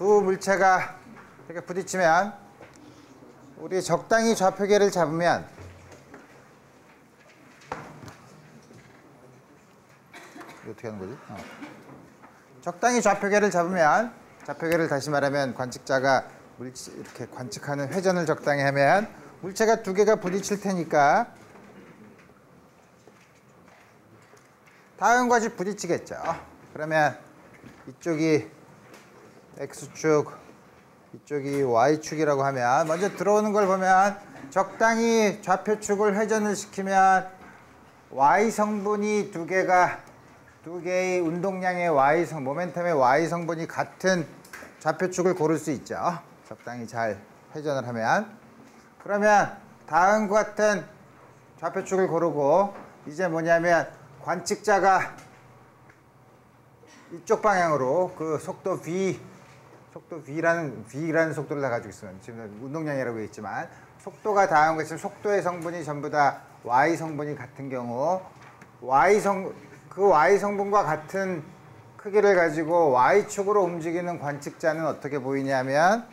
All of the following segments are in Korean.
두 물체가 이렇게 부딪히면 우리 적당히 좌표계를 잡으면 어떻게 하는 거지? 어. 적당히 좌표계를 잡으면 좌표계를 다시 말하면 관측자가 물체 이렇게 관측하는 회전을 적당히 하면 물체가 두 개가 부딪힐 테니까 다음과 같이 부딪히겠죠. 그러면 이쪽이 X축, 이쪽이 Y축이라고 하면 먼저 들어오는 걸 보면 적당히 좌표축을 회전을 시키면 Y 성분이 두 개가 두 개의 운동량의 Y 성 모멘텀의 Y 성분이 같은 좌표축을 고를 수 있죠. 적당히 잘 회전을 하면 그러면 다음과 같은 좌표축을 고르고 이제 뭐냐면 관측자가 이쪽 방향으로 그 속도 v 속도 v라는 v라는 속도를 다 가지고 있어요. 지금 운동량이라고 했지만 속도가 다음과 같이 속도의 성분이 전부 다 y 성분이 같은 경우 y 성그 y 성분과 같은 크기를 가지고 y축으로 움직이는 관측자는 어떻게 보이냐면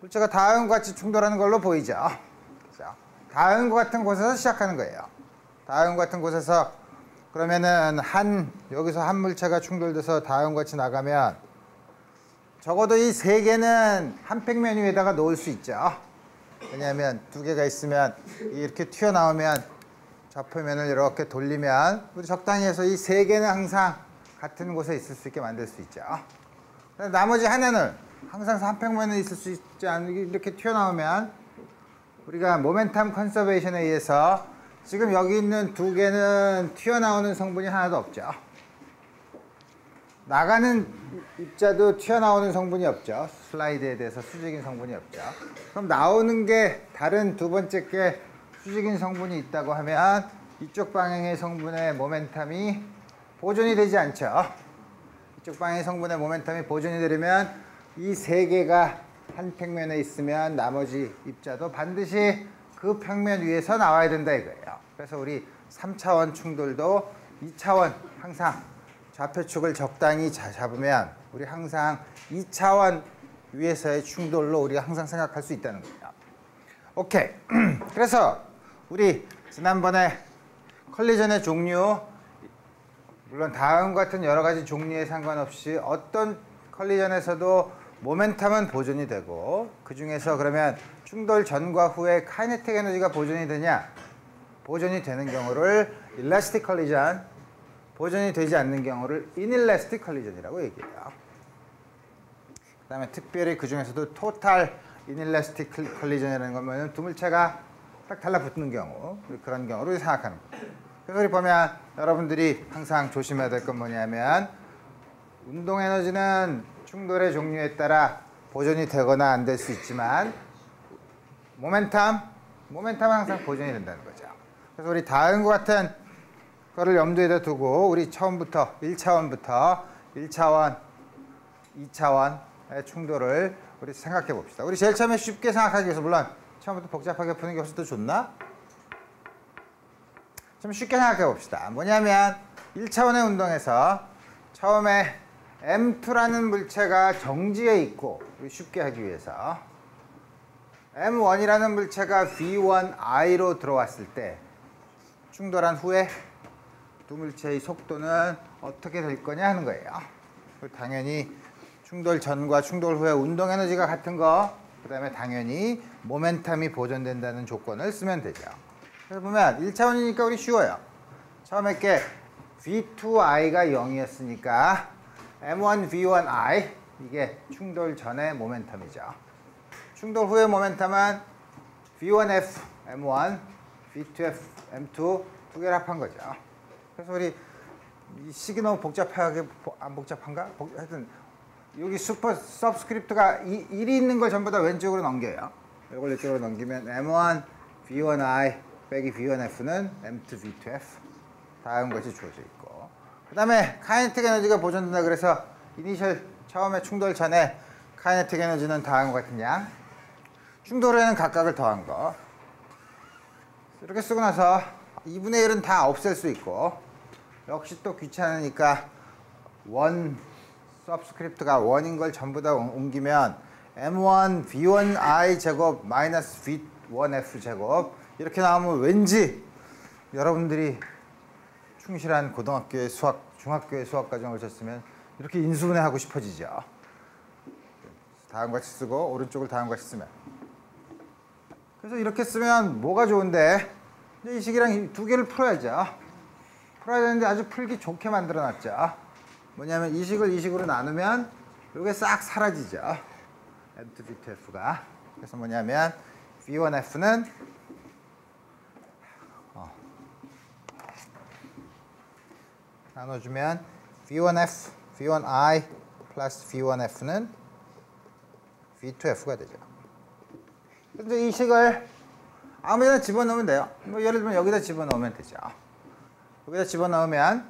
물체가 다음과 같이 충돌하는 걸로 보이죠. 다음과 같은 곳에서 시작하는 거예요. 다음과 같은 곳에서 그러면은 한 여기서 한 물체가 충돌돼서 다음과 같이 나가면 적어도 이 세 개는 한 평면 위에다가 놓을 수 있죠. 왜냐하면 두 개가 있으면 이렇게 튀어나오면 좌표면을 이렇게 돌리면 우리 적당히 해서 이 세 개는 항상 같은 곳에 있을 수 있게 만들 수 있죠. 나머지 하나는 항상 한 평면에 있을 수 있지 않게 이렇게 튀어나오면 우리가 모멘텀 컨서베이션에 의해서 지금 여기 있는 두 개는 튀어나오는 성분이 하나도 없죠. 나가는 입자도 튀어나오는 성분이 없죠. 슬라이드에 대해서 수직인 성분이 없죠. 그럼 나오는 게 다른 두 번째 게 수직인 성분이 있다고 하면 이쪽 방향의 성분의 모멘텀이 보존이 되지 않죠. 이쪽 방향의 성분의 모멘텀이 보존이 되려면 이 세 개가 한 평면에 있으면 나머지 입자도 반드시 그 평면 위에서 나와야 된다 이거예요. 그래서 우리 3차원 충돌도 2차원 항상 좌표축을 적당히 잡으면 우리 항상 2차원 위에서의 충돌로 우리가 항상 생각할 수 있다는 거예요. 오케이. 그래서 우리 지난번에 컬리전의 종류 물론 다음 같은 여러 가지 종류에 상관없이 어떤 컬리전에서도 모멘텀은 보존이 되고 그 중에서 그러면 충돌 전과 후에 카이네틱 에너지가 보존이 되냐? 보존이 되는 경우를 일라스틱 컬리전 보존이 되지 않는 경우를 인일라스틱 컬리전이라고 얘기해요. 그 다음에 특별히 그 중에서도 토탈 인일라스틱 컬리전이라는 거면 두 물체가 딱 달라붙는 경우 그런 경우를 생각하는 거예요 그래서 우리 보면 여러분들이 항상 조심해야 될 건 뭐냐면 운동 에너지는 충돌의 종류에 따라 보존이 되거나 안 될 수 있지만 모멘텀, 모멘텀은 항상 보존이 된다는 거죠. 그래서 우리 다음과 같은 거를 염두에 두고 우리 처음부터 1차원부터 1차원, 2차원의 충돌을 우리 생각해 봅시다. 우리 제일 처음에 쉽게 생각하기 위해서 물론 처음부터 복잡하게 푸는 게 훨씬 더 좋나? 좀 쉽게 생각해 봅시다. 뭐냐면 1차원의 운동에서 처음에 M2라는 물체가 정지해 있고 쉽게 하기 위해서 M1이라는 물체가 V1I로 들어왔을 때 충돌한 후에 두 물체의 속도는 어떻게 될 거냐 하는 거예요. 당연히 충돌 전과 충돌 후에 운동 에너지가 같은 거, 그 다음에 당연히 모멘텀이 보존된다는 조건을 쓰면 되죠. 그래서 보면 1차원이니까 우리 쉬워요. 처음에 게 V2i가 0이었으니까 M1, V1i 이게 충돌 전의 모멘텀이죠. 충돌 후의 모멘텀은 V1f, M1, V2f, M2 두 개를 합한 거죠. 그래서 우리 이 식이 너무 복잡하게 안 복잡한가? 복, 하여튼 여기 super subscript가 1이 있는 걸 전부 다 왼쪽으로 넘겨요. 이걸 이쪽으로 넘기면 M1, V1i 빼기 V1f는 M2, V2f 다음 것이 주어져 있고 그 다음에 kinetic energy가 보존된다 그래서 이니셜 처음에 충돌 전에 kinetic energy는 다음과 같은 양 충돌에는 각각을 더한 거 이렇게 쓰고 나서 2분의 1은 다 없앨 수 있고 역시 또 귀찮으니까 one subscript가 one인 걸 전부 다 옮기면 m1 v1i 제곱 마이너스 v1f 제곱 이렇게 나오면 왠지 여러분들이 충실한 고등학교의 수학, 중학교의 수학 과정을 거쳤으면 이렇게 인수분해하고 싶어지죠. 다음과 같이 쓰고 오른쪽을 다음과 같이 쓰면 그래서 이렇게 쓰면 뭐가 좋은데 이 식이랑 두 개를 풀어야죠. 풀어야 되는데 아주 풀기 좋게 만들어 놨죠. 뭐냐면 이 식을 이 식으로 나누면 이게 싹 사라지죠. M2 B2F가. 그래서 뭐냐면 V1F는 어, 나눠주면 V1F, V1I 플러스 V1F는 V2F가 되죠. 그래서 이 식을 아무데나 집어넣으면 돼요. 뭐 예를 들면 여기다 집어넣으면 되죠. 여기다 집어넣으면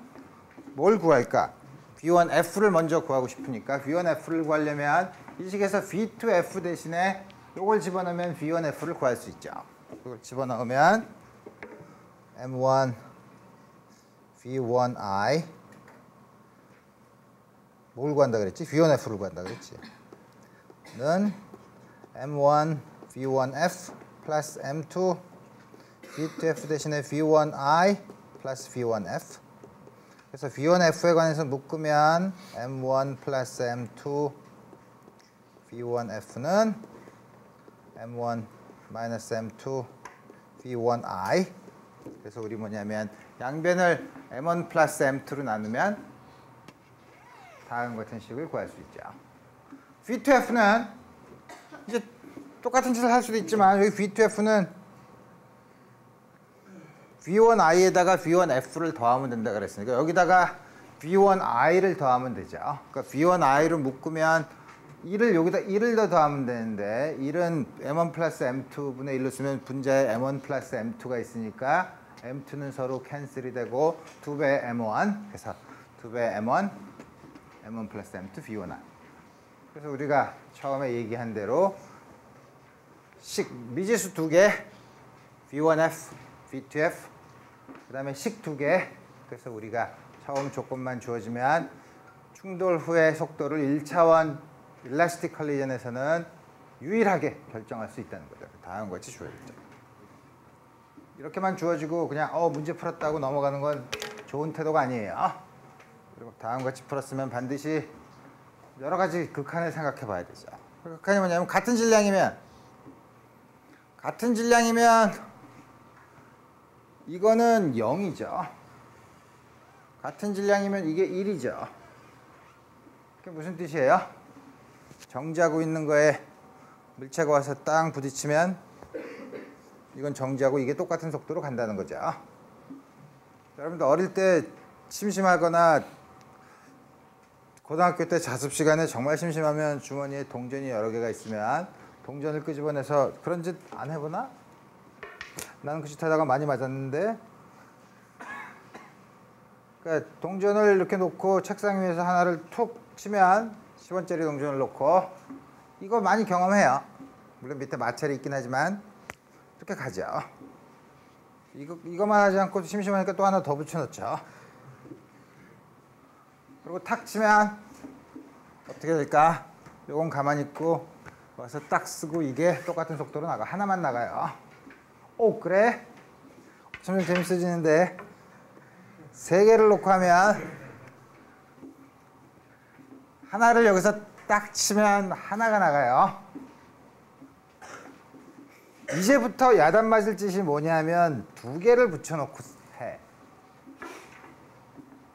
뭘 구할까? V1F를 먼저 구하고 싶으니까 V1F를 구하려면 이 식에서 V2F 대신에 이걸 집어넣으면 V1F를 구할 수 있죠. 이걸 집어넣으면 M1 V1I 뭘 구한다 그랬지? V1F를 구한다 그랬지? 는 M1 V1F 플러스 M2 V2F 대신에 V1I 플러스 V1F 그래서 V1F에 관해서 묶으면 M1 플러스 M2 V1F는 M1 마이너스 M2 V1I 그래서 우리 뭐냐면 양변을 M1 플러스 M2로 나누면 다음 같은 식을 구할 수 있죠. V2F는 이제 똑같은 짓을 할 수도 있지만 여기 V2F는 V1i에다가 V1f를 더하면 된다 그랬으니까 여기다가 V1i를 더하면 되죠. 그러니까 V1i를 묶으면 1을 여기다 1을 더 더하면 되는데 1은 M1 플러스 M2분의 1로 쓰면 분자에 M1 플러스 M2가 있으니까 M2는 서로 캔슬이 되고 2배 M1 그래서 2배 M1 M1 플러스 M2 V1i 그래서 우리가 처음에 얘기한 대로 식 미지수 두 개 V1f, V2f 그 다음에 식 두 개 그래서 우리가 처음 조건만 주어지면 충돌 후의 속도를 1차원 일라스틱 컬리전에서는 유일하게 결정할 수 있다는 거죠. 다음 같이 주어졌죠. 이렇게만 주어지고 그냥 어 문제 풀었다고 넘어가는 건 좋은 태도가 아니에요. 그리고 다음 같이 풀었으면 반드시 여러 가지 극한을 생각해 봐야 되죠. 극한이 뭐냐면 같은 질량이면 같은 질량이면 이거는 0이죠. 같은 질량이면 이게 1이죠. 그게 무슨 뜻이에요? 정지하고 있는 거에 물체가 와서 땅 부딪히면 이건 정지하고 이게 똑같은 속도로 간다는 거죠. 여러분들 어릴 때 심심하거나 고등학교 때 자습 시간에 정말 심심하면 주머니에 동전이 여러 개가 있으면 동전을 끄집어내서 그런 짓 안 해보나? 나는 그 짓 하다가 많이 맞았는데 그러니까 동전을 이렇게 놓고 책상 위에서 하나를 툭 치면 10원짜리 동전을 놓고 이거 많이 경험해요. 물론 밑에 마찰이 있긴 하지만 이렇게 가죠. 이거, 이거만 하지 않고 심심하니까 또 하나 더 붙여놓죠. 그리고 탁 치면 어떻게 될까? 요건 가만히 있고 와서 딱 쓰고 이게 똑같은 속도로 나가. 하나만 나가요. 오 그래? 점점 재밌어지는데 세 개를 놓고 하면 하나를 여기서 딱 치면 하나가 나가요. 이제부터 야단 맞을 짓이 뭐냐면 두 개를 붙여놓고 해.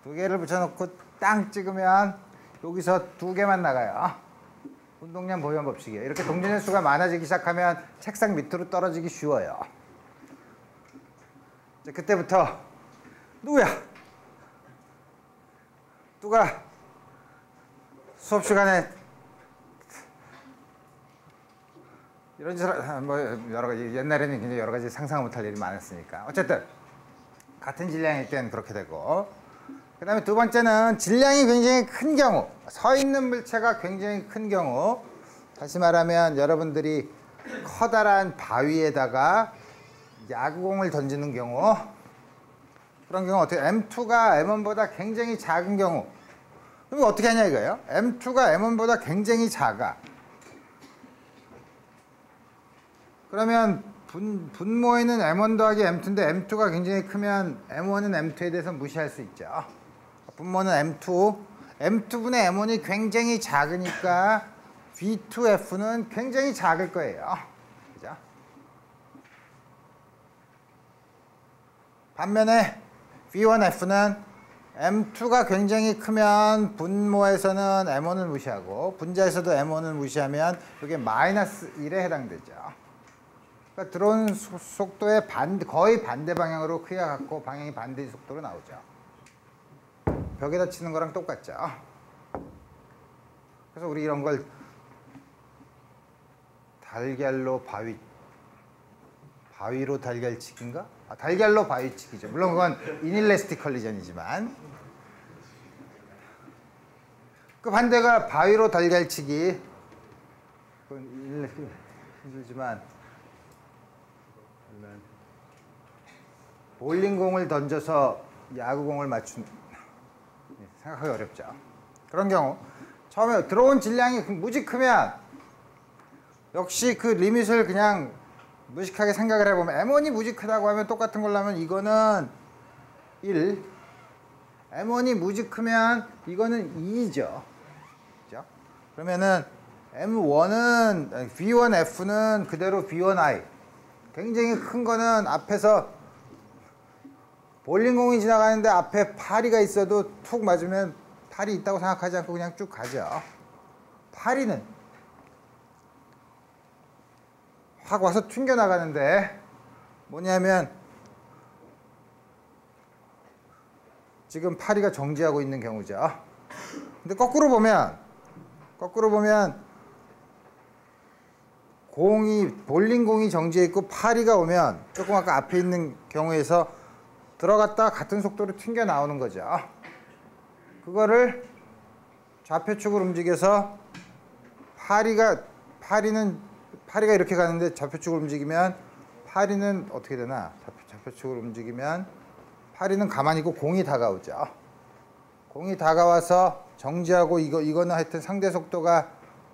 두 개를 붙여놓고 땅 찍으면 여기서 두 개만 나가요. 운동량 보현 법칙이에요. 이렇게 동전의 수가 많아지기 시작하면 책상 밑으로 떨어지기 쉬워요. 이제 그때부터 누구야? 누가 수업 시간에 이런 짓을 뭐 여러 가지 옛날에는 굉장히 여러 가지 상상 못할 일이 많았으니까 어쨌든 같은 질량일 때는 그렇게 되고 그 다음에 두 번째는 질량이 굉장히 큰 경우 서 있는 물체가 굉장히 큰 경우 다시 말하면 여러분들이 커다란 바위에다가 야구공을 던지는 경우 그런 경우 어떻게 M2가 M1보다 굉장히 작은 경우 그럼 어떻게 하냐 이거예요. M2가 M1보다 굉장히 작아. 그러면 분, 분모에는 M1 더하기 M2인데 M2가 굉장히 크면 M1은 M2에 대해서 무시할 수 있죠. 분모는 M2, M2분의 M1이 굉장히 작으니까 V2F는 굉장히 작을 거예요. 그죠? 반면에 V1F는 M2가 굉장히 크면 분모에서는 M1을 무시하고 분자에서도 M1을 무시하면 이게 마이너스 1에 해당되죠. 그러니까 들어온 소- 속도의 반, 거의 반대 방향으로 크기가 같고 방향이 반대 속도로 나오죠. 벽에다 치는 거랑 똑같죠. 그래서 우리 이런 걸 달걀로 바위 바위로 달걀치기인가? 아, 달걀로 바위치기죠. 물론 그건 이닐레스틱 컬리전이지만 그 반대가 바위로 달걀치기 그건 이닐레스틱 힘들지만 볼링공을 던져서 야구공을 맞춘 생각하기 어렵죠. 그런 경우 처음에 들어온 질량이 무지 크면 역시 그 리밋을 그냥 무식하게 생각을 해보면 M1이 무지 크다고 하면 똑같은 걸로 하면 이거는 1 M1이 무지 크면 이거는 2죠. 그죠? 그러면은 M1은 V1F는 그대로 V1I 굉장히 큰 거는 앞에서 볼링공이 지나가는데 앞에 파리가 있어도 툭 맞으면 팔이 있다고 생각하지 않고 그냥 쭉 가죠. 파리는 확 와서 튕겨 나가는데 뭐냐면 지금 파리가 정지하고 있는 경우죠. 근데 거꾸로 보면 거꾸로 보면 공이 볼링 공이 정지해 있고 파리가 오면 조금 아까 앞에 있는 경우에서 들어갔다 같은 속도로 튕겨 나오는 거죠. 그거를 좌표축을 움직여서 파리가 파리는 파리가 이렇게 가는데 좌표축을 움직이면 파리는 어떻게 되나? 좌표, 좌표축을 움직이면 파리는 가만히 있고 공이 다가오죠. 공이 다가와서 정지하고 이거 이거는 하여튼 상대 속도가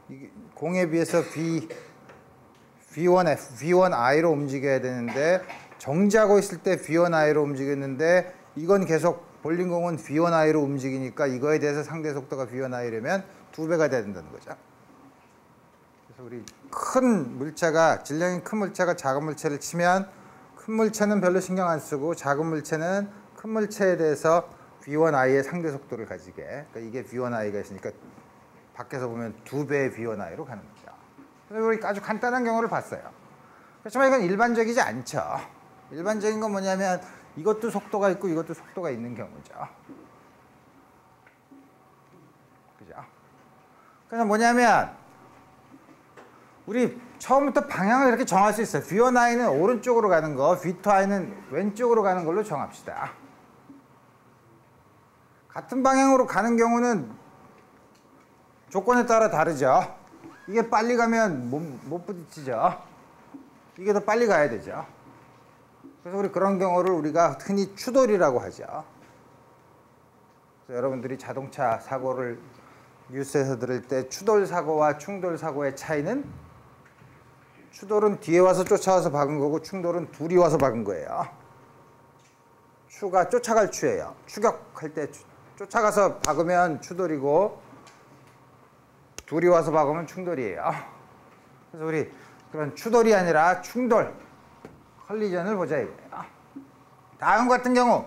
이- 공에 비해서 v v1f v1i로 움직여야 되는데 정지하고 있을 때 v1i로 움직였는데 이건 계속 볼링공은 v1i로 움직이니까 이거에 대해서 상대 속도가 v1i려면 두 배가 돼야 된다는 거죠. 그래서 우리 큰 물체가 질량이 큰 물체가 작은 물체를 치면 큰 물체는 별로 신경 안 쓰고 작은 물체는 큰 물체에 대해서 v1i의 상대 속도를 가지게. 그러니까 이게 v1i가 있으니까 밖에서 보면 두 배의 v1i로 가는 거죠. 그래서 우리 아주 간단한 경우를 봤어요. 그렇지만 이건 일반적이지 않죠. 일반적인 건 뭐냐면 이것도 속도가 있고 이것도 속도가 있는 경우죠. 그죠? 그래서 뭐냐면 우리 처음부터 방향을 이렇게 정할 수 있어요. V1i는 오른쪽으로 가는 거, V2i는 왼쪽으로 가는 걸로 정합시다. 같은 방향으로 가는 경우는 조건에 따라 다르죠. 이게 빨리 가면 못, 못 부딪히죠. 이게 더 빨리 가야 되죠. 그래서 우리 그런 경우를 우리가 흔히 추돌이라고 하죠. 여러분들이 자동차 사고를 뉴스에서 들을 때 추돌 사고와 충돌 사고의 차이는 추돌은 뒤에 와서 쫓아와서 박은 거고 충돌은 둘이 와서 박은 거예요. 추가 쫓아갈 추예요. 추격할 때 추- 쫓아가서 박으면 추돌이고 둘이 와서 박으면 충돌이에요. 그래서 우리 그런 추돌이 아니라 충돌, 컬리전을 보자 이거예요. 다음 같은 경우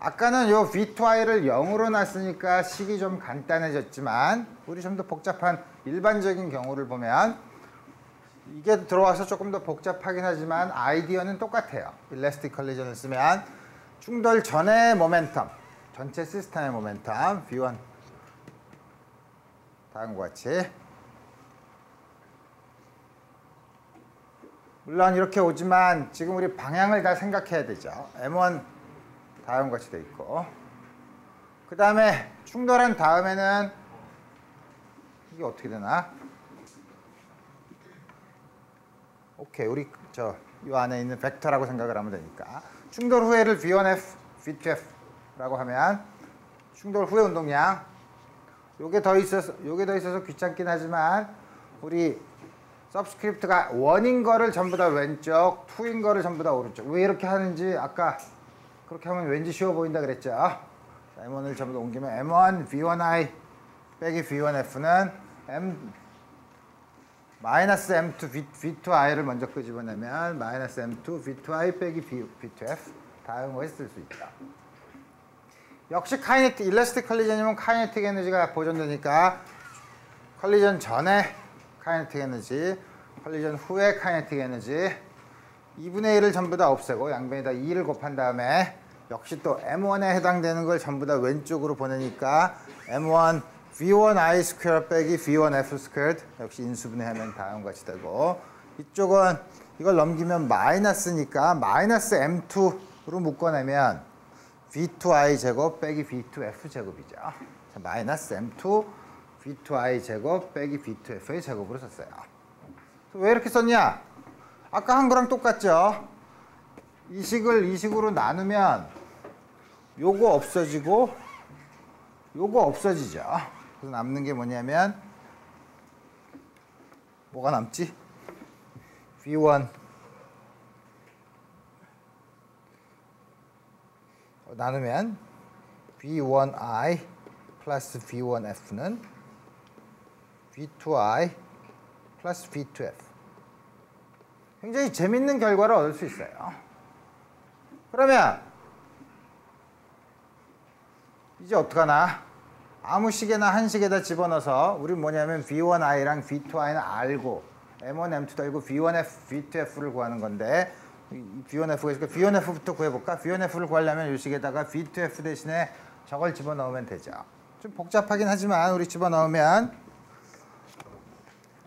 아까는 요 V2i를 0으로 놨으니까 식이 좀 간단해졌지만 우리 좀 더 복잡한 일반적인 경우를 보면 이게 들어와서 조금 더 복잡하긴 하지만 아이디어는 똑같아요. 일레스틱 컬리전을 쓰면 충돌 전의 모멘텀, 전체 시스템의 모멘텀 V1 다음과 같이 물론 이렇게 오지만 지금 우리 방향을 다 생각해야 되죠. M1 다음과 같이 돼 있고 그 다음에 충돌한 다음에는 이게 어떻게 되나? 오케이 우리 저 이 안에 있는 벡터라고 생각을 하면 되니까 충돌 후에를 V1F, V2F라고 하면 충돌 후의 운동량 요게 더 있어서 요게 더 있어서 귀찮긴 하지만 우리 subscript가 one인 거를 전부 다 왼쪽, two인 거를 전부 다 오른쪽. 왜 이렇게 하는지 아까 그렇게 하면 왠지 쉬워 보인다 그랬죠. 자, M1을 전부 다 옮기면 M1 V1I 빼기 V1F는 M 마이너스 M2 V, V2I를 먼저 끄집어내면 마이너스 M2 V2I 빼기 V, V2F 다음 거에 쓸 수 있다. 역시 카이네틱, 일러스틱 컬리전이면 카이네틱 에너지가 보존되니까 컬리전 전에 카이네틱 에너지, 컬리전 후에 카이네틱 에너지 2분의 1을 전부 다 없애고 양변에다 2를 곱한 다음에 역시 또 M1에 해당되는 걸 전부 다 왼쪽으로 보내니까 M1 V1I square 빼기 V1F square 역시 인수분해하면 다음과 같이 되고 이쪽은 이걸 넘기면 마이너스니까 마이너스 M2로 묶어내면 V2I 제곱 빼기 V2F 제곱이죠. 자, 마이너스 M2 V2I 제곱 빼기 V2F의 제곱으로 썼어요. 왜 이렇게 썼냐? 아까 한 거랑 똑같죠? 이 식을 이 식으로 나누면 요거 없어지고 요거 없어지죠. 그래서 남는 게 뭐냐면 뭐가 남지? V1 어, 나누면 V1I 플러스 V1F는 V2I 플러스 V2F 굉장히 재밌는 결과를 얻을 수 있어요. 그러면 이제 어떡하나 아무 식에나 한 식에다 집어넣어서 우리 뭐냐면 V1i랑 V2i는 알고 M1, M2도 알고 V1f, V2f를 구하는 건데 V1f가 있으니까 V1f부터 구해볼까? V1f를 구하려면 이 식에다가 V2f 대신에 저걸 집어넣으면 되죠. 좀 복잡하긴 하지만 우리 집어넣으면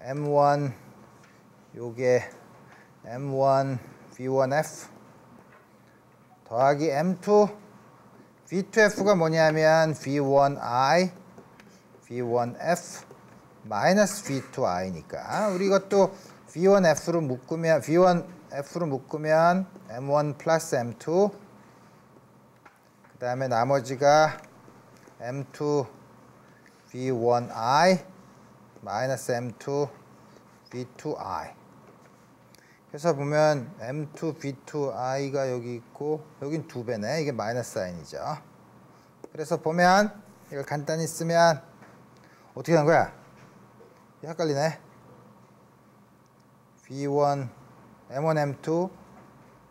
M1 요게 M1 V1f 더하기 M2 V2F가 뭐냐면 V1I, V1F 마이너스 V2I니까. 우리 이것도 V1F로 묶으면 V1F로 묶으면 M1 플러스 M2 그 다음에 나머지가 M2 V1I 마이너스 M2 V2I 그래서 보면 M2, B2I가 여기 있고 여긴 두 배네. 이게 마이너스 사인이죠. 그래서 보면 이걸 간단히 쓰면 어떻게 하는 거야? 헷갈리네. V1, M1, M2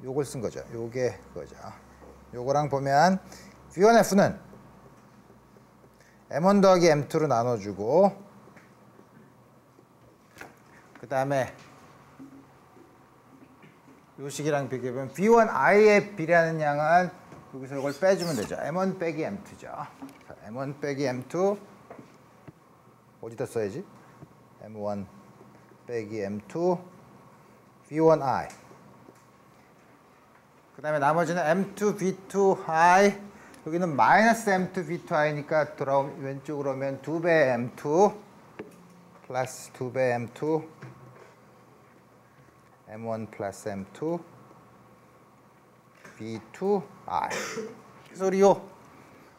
요걸 쓴 거죠. 요게 그거죠. 요거랑 보면 V1F는 M1 더하기 M2로 나눠주고 그 다음에 요 식이랑 비교해보면 B1i에 비례하는 양은 여기서 이걸 빼주면 되죠. M1 빼기 M2죠. 자, M1 빼기 M2 어디다 써야지? M1 빼기 M2 B1i 그 다음에 나머지는 M2 B2i 여기는 마이너스 M2 B2i니까 돌아오 왼쪽으로 오면 2배 M2 플러스 2배 M2 M1 플러스 M2 B2I 그래서 우리 요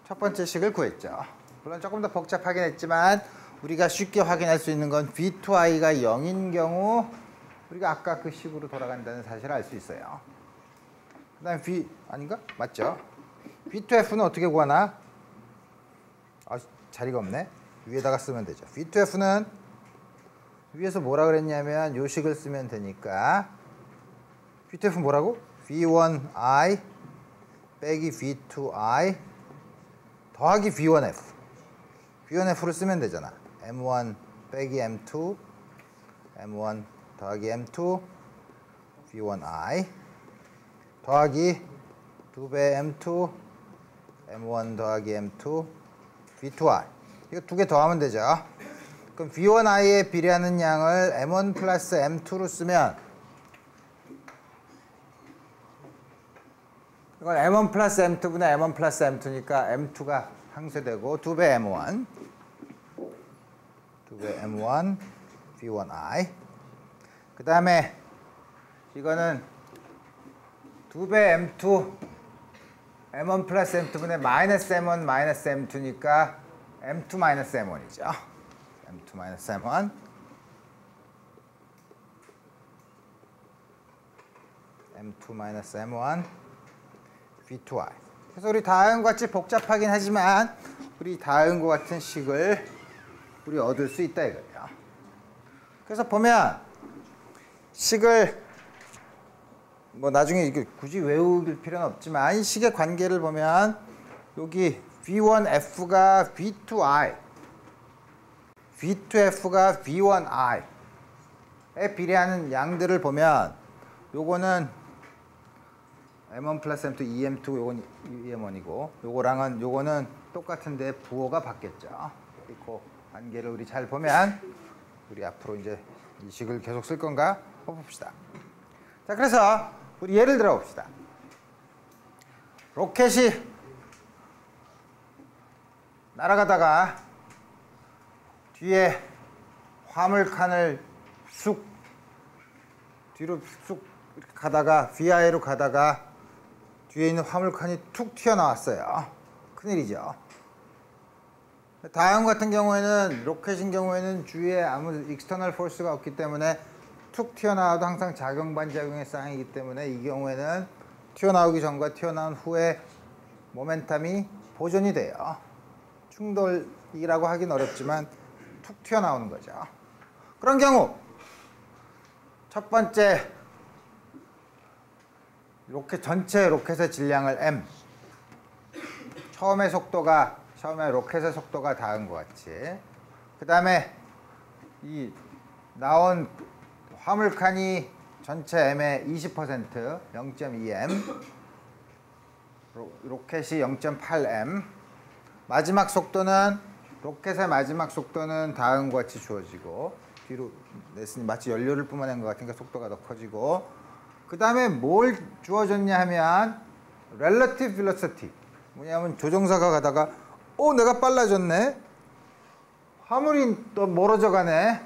첫 번째 식을 구했죠. 물론 조금 더 복잡하긴 했지만 우리가 쉽게 확인할 수 있는 건 B2I가 0인 경우 우리가 아까 그 식으로 돌아간다는 사실을 알 수 있어요. 그 다음에 B 아닌가? 맞죠? B2F는 어떻게 구하나? 아, 자리가 없네. 위에다가 쓰면 되죠. B2F는 위에서 뭐라 그랬냐면 요식을 쓰면 되니까. V2F 뭐라고? V1I 빼기 V2I 더하기 V1F V1F를 쓰면 되잖아. M1 빼기 M2 M1 더하기 M2 V1I 더하기 2배 M2 M1 더하기 M2 V2I 이거 두 개 더하면 되죠 그럼 V1i에 비례하는 양을 M1 플러스 M2로 쓰면 이건 M1 플러스 M2분의 M1 플러스 M2니까 M2가 항쇄되고 2배 M1 2배 M1 V1i 그 다음에 이거는 2배 M2 M1 플러스 M2분의 마이너스 M1 마이너스 M2니까 m2 마이너스 m1이죠. M2 마이너스 m1 m2 마이너스 m1 v2i 그래서 우리 다음과 같이 복잡하긴 하지만 우리 다음과 같은 식을 우리 얻을 수 있다 이거예요. 그래서 보면 식을 뭐 나중에 이게 굳이 외울 필요는 없지만 이 식의 관계를 보면 여기 V1F가 V2I V2F가 V1I에 비례하는 양들을 보면 요거는 M1 플러스 M2 EM2 요건 EM1이고 요거랑은 요거는 똑같은데 부호가 바뀌었죠. 그 관계를 우리 잘 보면 우리 앞으로 이제 이 식을 계속 쓸 건가 봅시다. 자, 그래서 우리 예를 들어 봅시다. 로켓이 날아가다가 뒤에 화물칸을 쑥 뒤로 쑥 가다가 VI로 가다가 뒤에 있는 화물칸이 툭 튀어나왔어요. 큰일이죠. 다음 같은 경우에는 로켓인 경우에는 주위에 아무 external force가 없기 때문에 툭 튀어나와도 항상 작용 반작용의 쌍이기 때문에 이 경우에는 튀어나오기 전과 튀어나온 후에 momentum이 보존이 돼요. 충돌이라고 하긴 어렵지만 툭 튀어나오는 거죠. 그런 경우 첫 번째 로켓 전체 로켓의 질량을 m. 처음의 속도가 처음에 로켓의 속도가 다음과 같이. 그 다음에 이 나온 화물칸이 전체 m의 20% 0.2m 로켓이 0.8m 마지막 속도는 로켓의 마지막 속도는 다음과 같이 주어지고 뒤로 냈으니 마치 연료를 뿜어낸 것 같으니까 속도가 더 커지고 그 다음에 뭘 주어졌냐 하면 relative velocity. 뭐냐면 조종사가 가다가 어 내가 빨라졌네? 화물이 또 멀어져 가네?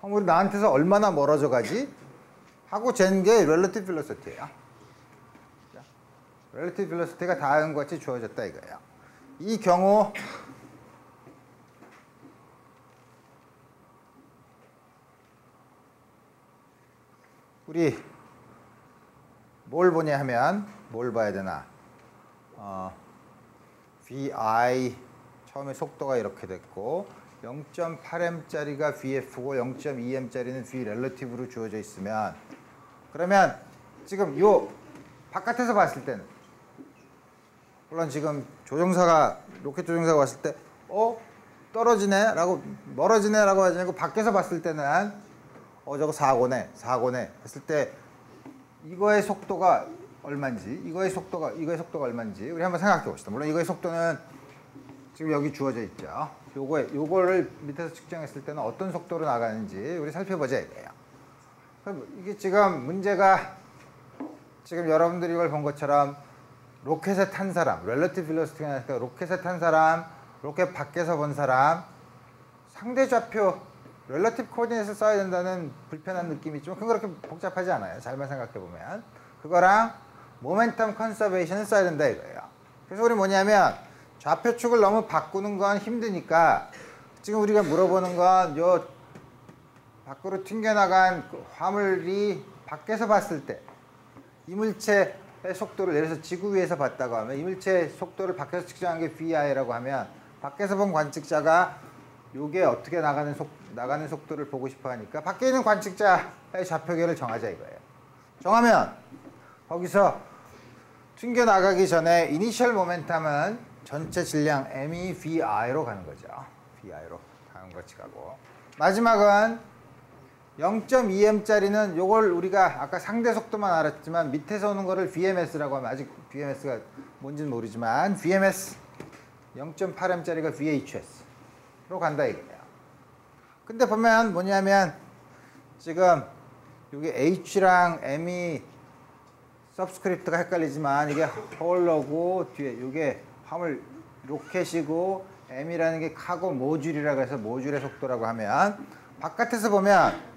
화물이 나한테서 얼마나 멀어져 가지? 하고 잰 게 relative velocity예요. relative velocity가 다음과 같이 주어졌다 이거예요. 이 경우 우리 뭘 보냐 하면 뭘 봐야 되나? 어, VI 처음에 속도가 이렇게 됐고 0.8m짜리가 VF고 0.2m짜리는 V 렐러티브로 주어져 있으면 그러면 지금 요 바깥에서 봤을 때는 물론 지금 조종사가 로켓 조종사가 왔을 때 어? 떨어지네? 라고 멀어지네? 라고 하지 않고 밖에서 봤을 때는 어 저거 사고네 사고네. 했을 때 이거의 속도가 얼마인지 이거의 속도가 이거의 속도가 얼마인지 우리 한번 생각해 봅시다. 물론 이거의 속도는 지금 여기 주어져 있죠. 요거에 요거를 밑에서 측정했을 때는 어떤 속도로 나가는지 우리 살펴보자 이거예요. 이게 지금 문제가 지금 여러분들이 이걸 본 것처럼 로켓에 탄 사람, relative velocity가 아니라 로켓에 탄 사람, 로켓 밖에서 본 사람, 상대 좌표, relative coordinate를 써야 된다는 불편한 느낌이 있지만 그건 그렇게 복잡하지 않아요. 잘만 생각해 보면. 그거랑 momentum conservation을 써야 된다 이거예요. 그래서 우리 뭐냐면 좌표축을 너무 바꾸는 건 힘드니까 지금 우리가 물어보는 건 요 밖으로 튕겨나간 그 화물이 밖에서 봤을 때 이물체 속도를 예를 들어서 지구 위에서 봤다고 하면 이물체 속도를 밖에서 측정한 게 VI라고 하면 밖에서 본 관측자가 요게 어떻게 나가는 속 나가는 속도를 보고 싶어 하니까 밖에 있는 관측자의 좌표계를 정하자 이거예요. 정하면 거기서 튕겨 나가기 전에 이니셜 모멘텀은 전체 질량 m이 VI로 가는 거죠. VI로 다음 같이 가고 마지막은 0.2m짜리는 요걸 우리가 아까 상대 속도만 알았지만 밑에서 오는 거를 VMS라고 하면 아직 VMS가 뭔지는 모르지만 VMS 0.8m짜리가 VHS로 간다 이거예요. 근데 보면 뭐냐면 지금 여기 H랑 M이 subscript가 헷갈리지만 이게 hauler고 뒤에 이게 화물 로켓이고 M이라는 게 cargo module이라고 해서 모듈의 속도라고 하면 바깥에서 보면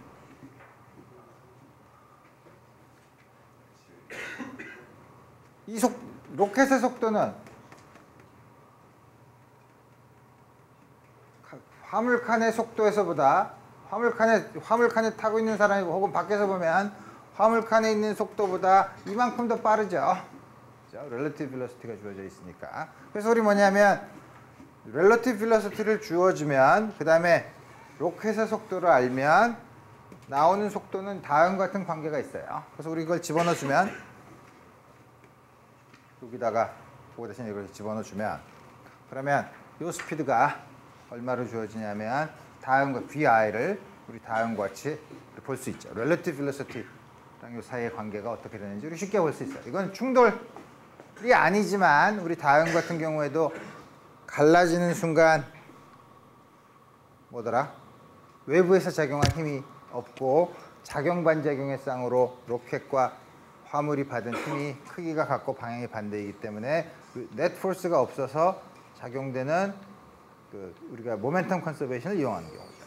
이 속, 로켓의 속도는 화물칸의 속도에서보다 화물칸에 화물칸에 타고 있는 사람이 혹은 밖에서 보면 화물칸에 있는 속도보다 이만큼 더 빠르죠. 그죠? relative velocity가 주어져 있으니까. 그래서 우리 뭐냐면 relative velocity를 주어주면 그 다음에 로켓의 속도를 알면 나오는 속도는 다음 같은 관계가 있어요. 그래서 우리 이걸 집어넣어주면 여기다가 그거 대신 이걸 집어넣어주면 그러면 이 스피드가 얼마로 주어지냐면 다음과 VI를 우리 다음과 같이 볼 수 있죠. relative velocity랑 이 사이의 관계가 어떻게 되는지 우리 쉽게 볼 수 있어요. 이건 충돌이 아니지만 우리 다음 같은 경우에도 갈라지는 순간 뭐더라? 외부에서 작용한 힘이 없고 작용 반작용의 쌍으로 로켓과 화물이 받은 힘이 크기가 같고 방향이 반대이기 때문에 넷 포스가 없어서 작용되는 그 우리가 모멘텀 컨서베이션을 이용하는 경우죠.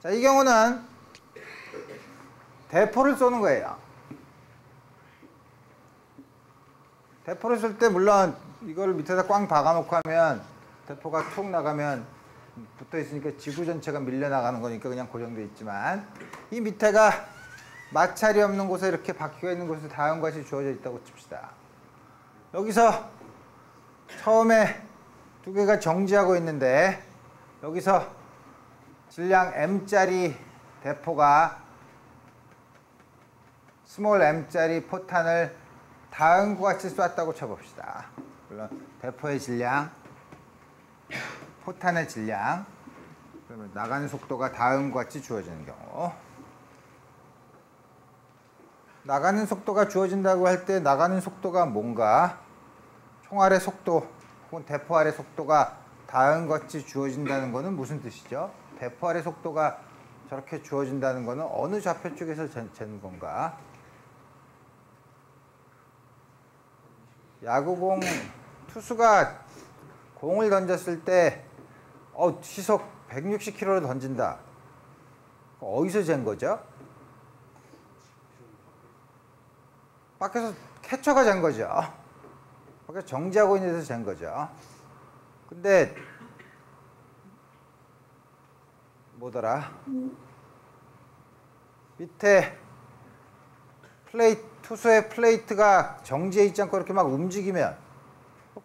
자, 이 경우는 대포를 쏘는 거예요. 대포를 쏠 때 물론 이걸 밑에다 꽝 박아놓고 하면 대포가 툭 나가면 붙어 있으니까 지구 전체가 밀려 나가는 거니까 그냥 고정돼 있지만 이 밑에가 마찰이 없는 곳에 이렇게 바퀴가 있는 곳에 다음과 같이 주어져 있다고 칩시다. 여기서 처음에 두 개가 정지하고 있는데 여기서 질량 m짜리 대포가 small m짜리 포탄을 다음과 같이 쐈다고 쳐봅시다. 물론 대포의 질량, 포탄의 질량, 그러면 나가는 속도가 다음과 같이 주어지는 경우. 나가는 속도가 주어진다고 할 때 나가는 속도가 뭔가? 총알의 속도 혹은 대포알의 속도가 다음과 같이 주어진다는 것은 무슨 뜻이죠? 대포알의 속도가 저렇게 주어진다는 것은 어느 좌표 쪽에서 재는 건가? 야구공 투수가 공을 던졌을 때 어, 시속 160km로 던진다. 어디서 잰 거죠? 밖에서 캐쳐가 잰 거죠. 밖에서 정지하고 있는 데서 잰 거죠. 근데 뭐더라? 밑에 플레이트 투수의 플레이트가 정지해 있지 않고 이렇게 막 움직이면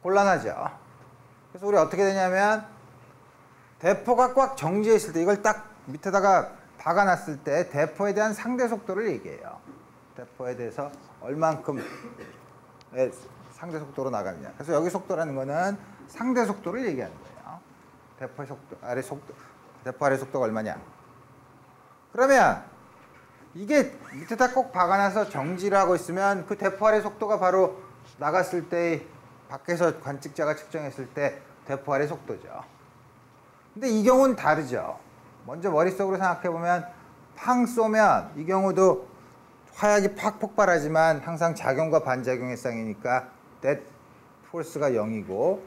곤란하죠. 그래서 우리 어떻게 되냐면 대포가 꽉 정지해 있을 때 이걸 딱 밑에다가 박아놨을 때 대포에 대한 상대 속도를 얘기해요. 대포에 대해서 얼만큼의 상대 속도로 나가느냐. 그래서 여기 속도라는 거는 상대 속도를 얘기하는 거예요. 대포의 속도, 아래 속도, 대포 아래 속도가 얼마냐. 그러면 이게 밑에다 꼭 박아놔서 정지를 하고 있으면 그 대포 아래 속도가 바로 나갔을 때 밖에서 관측자가 측정했을 때 대포 아래 속도죠. 근데 이 경우는 다르죠. 먼저 머릿속으로 생각해 보면 팡 쏘면 이 경우도 화약이 팍 폭발하지만 항상 작용과 반작용의 쌍이니까 넷 포스가 0이고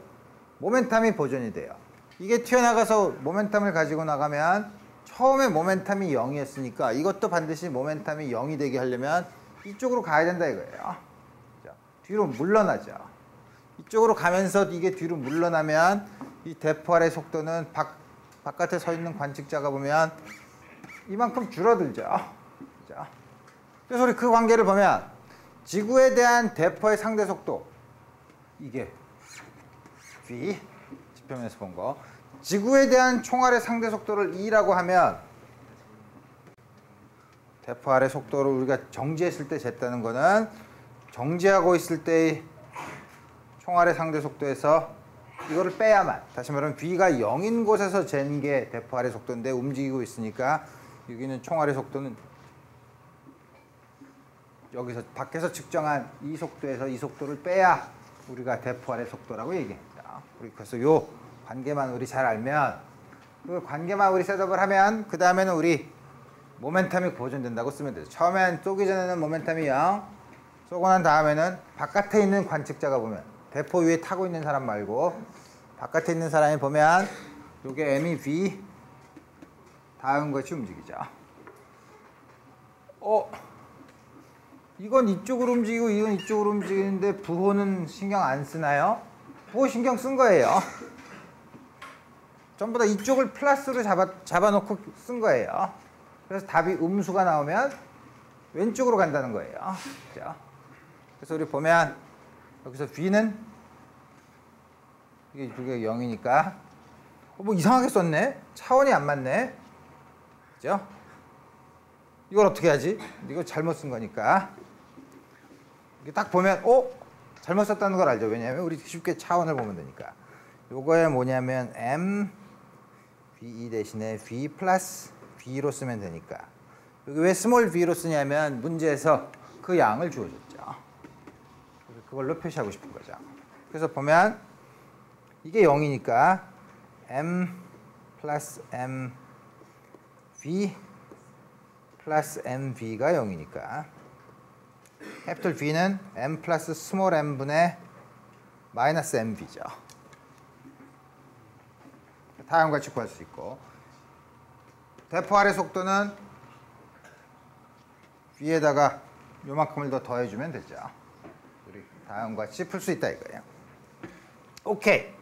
모멘텀이 보존이 돼요. 이게 튀어나가서 모멘텀을 가지고 나가면 처음에 모멘텀이 0이었으니까 이것도 반드시 모멘텀이 0이 되게 하려면 이쪽으로 가야 된다 이거예요. 자, 뒤로 물러나죠. 이쪽으로 가면서 이게 뒤로 물러나면 이 대포알의 속도는 박, 바깥에 서 있는 관측자가 보면 이만큼 줄어들죠. 자, 그래서 우리 그 관계를 보면 지구에 대한 대포의 상대 속도 이게 V 지표면에서 본 거. 지구에 대한 총알의 상대 속도를 E라고 하면 대포알의 속도를 우리가 정지했을 때 쟀다는 거는 정지하고 있을 때의 총알의 상대 속도에서 이거를 빼야만 다시 말하면 V가 0인 곳에서 잰 게 대포알의 속도인데 움직이고 있으니까 여기는 총알의 속도는 여기서 밖에서 측정한 이 속도에서 이 속도를 빼야 우리가 대포알의 속도라고 얘기합니다. 그래서 요 관계만 우리 잘 알면 그 관계만 우리 셋업을 하면 그 다음에는 우리 모멘텀이 보존된다고 쓰면 되죠. 처음엔 쏘기 전에는 모멘텀이 0 쏘고 난 다음에는 바깥에 있는 관측자가 보면 대포 위에 타고 있는 사람 말고 바깥에 있는 사람이 보면 요게 M이 V 다음 것이 움직이죠. 어 이건 이쪽으로 움직이고 이건 이쪽으로 움직이는데 부호는 신경 안 쓰나요? 부호 신경 쓴 거예요. 전부 다 이쪽을 플러스로 잡아, 잡아놓고 쓴 거예요. 그래서 답이 음수가 나오면 왼쪽으로 간다는 거예요. 그죠? 그래서 우리 보면 여기서 V는 이게 두개 0이니까 어, 뭐 이상하게 썼네? 차원이 안 맞네? 그죠? 이걸 어떻게 하지? 이거 잘못 쓴 거니까 딱 보면 어? 잘못 썼다는 걸 알죠. 왜냐하면 우리 쉽게 차원을 보면 되니까 요거에 뭐냐면 M V 대신에 V 플러스 V로 쓰면 되니까 여기 왜 small V로 쓰냐면 문제에서 그 양을 주어줬죠. 그걸로 표시하고 싶은 거죠. 그래서 보면 이게 0이니까 M 플러스 M V 플러스 MV가 0이니까 capital V는 M 플러스 small m분의 마이너스 MV죠. 같이 구할 수 있고 대포알의 속도는 V에다가 요만큼을 더 더해주면 되죠. 우리 다음과 같이 풀 수 있다 이거예요. 오케이.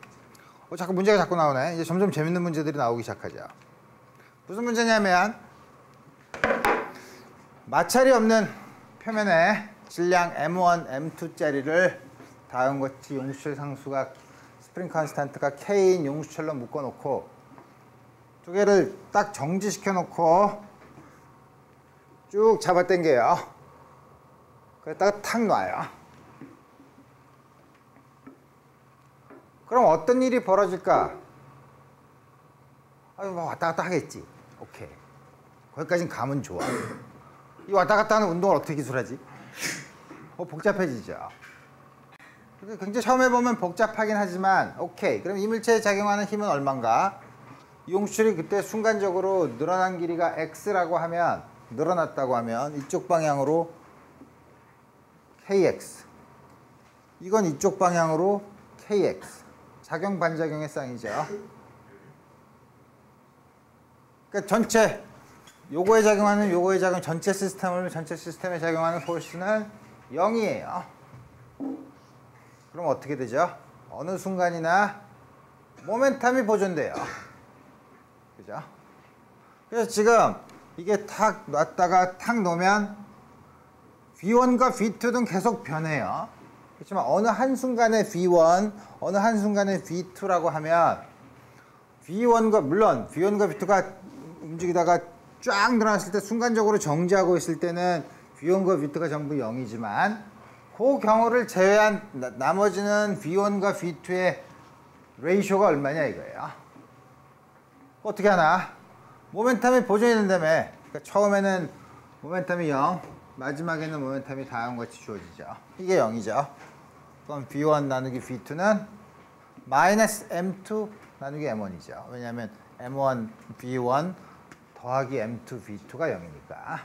어, 자꾸 문제가 자꾸 나오네. 이제 점점 재밌는 문제들이 나오기 시작하죠. 무슨 문제냐면 마찰이 없는 표면에 질량 M1, M2짜리를 다음과 같이 용수철 상수가 spring constant가 K인 용수철로 묶어놓고 두 개를 딱 정지시켜 놓고 쭉 잡아당겨요. 그랬다가 탁 놔요. 그럼 어떤 일이 벌어질까? 아유, 뭐 왔다 갔다 하겠지. 오케이. 거기까진 가면 좋아. 이 왔다 갔다 하는 운동을 어떻게 기술하지? 어, 복잡해지죠. 굉장히 처음 해보면 복잡하긴 하지만 오케이. 그럼 이 물체에 작용하는 힘은 얼마인가? 용출이 그때 순간적으로 늘어난 길이가 x라고 하면 늘어났다고 하면 이쪽 방향으로 kx 이건 이쪽 방향으로 kx 작용 반작용의 쌍이죠. 그러니까 전체 요거에 작용하는 요거에 작용 전체 시스템을 전체 시스템에 작용하는 포스는 0이에요. 그럼 어떻게 되죠? 어느 순간이나 모멘텀이 보존돼요. 그죠? 그래서 지금 이게 탁 놨다가 탁 놓으면 V1과 V2는 계속 변해요. 그렇지만 어느 한순간에 V1, 어느 한순간에 V2라고 하면 V1과 물론 V1과 V2가 움직이다가 쫙 늘어났을 때 순간적으로 정지하고 있을 때는 V1과 V2가 전부 0이지만 그 경우를 제외한 나, 머지는 V1과 V2의 레이쇼가 얼마냐 이거예요. 어떻게 하나? 모멘텀이 보존이 된다며. 그러니까 처음에는 모멘텀이 0, 마지막에는 모멘텀이 다음과 같이 주어지죠. 이게 0이죠. 그럼 V1 나누기 V2는 마이너스 M2 나누기 M1이죠. 왜냐하면 M1, V1 더하기 M2, V2가 0이니까.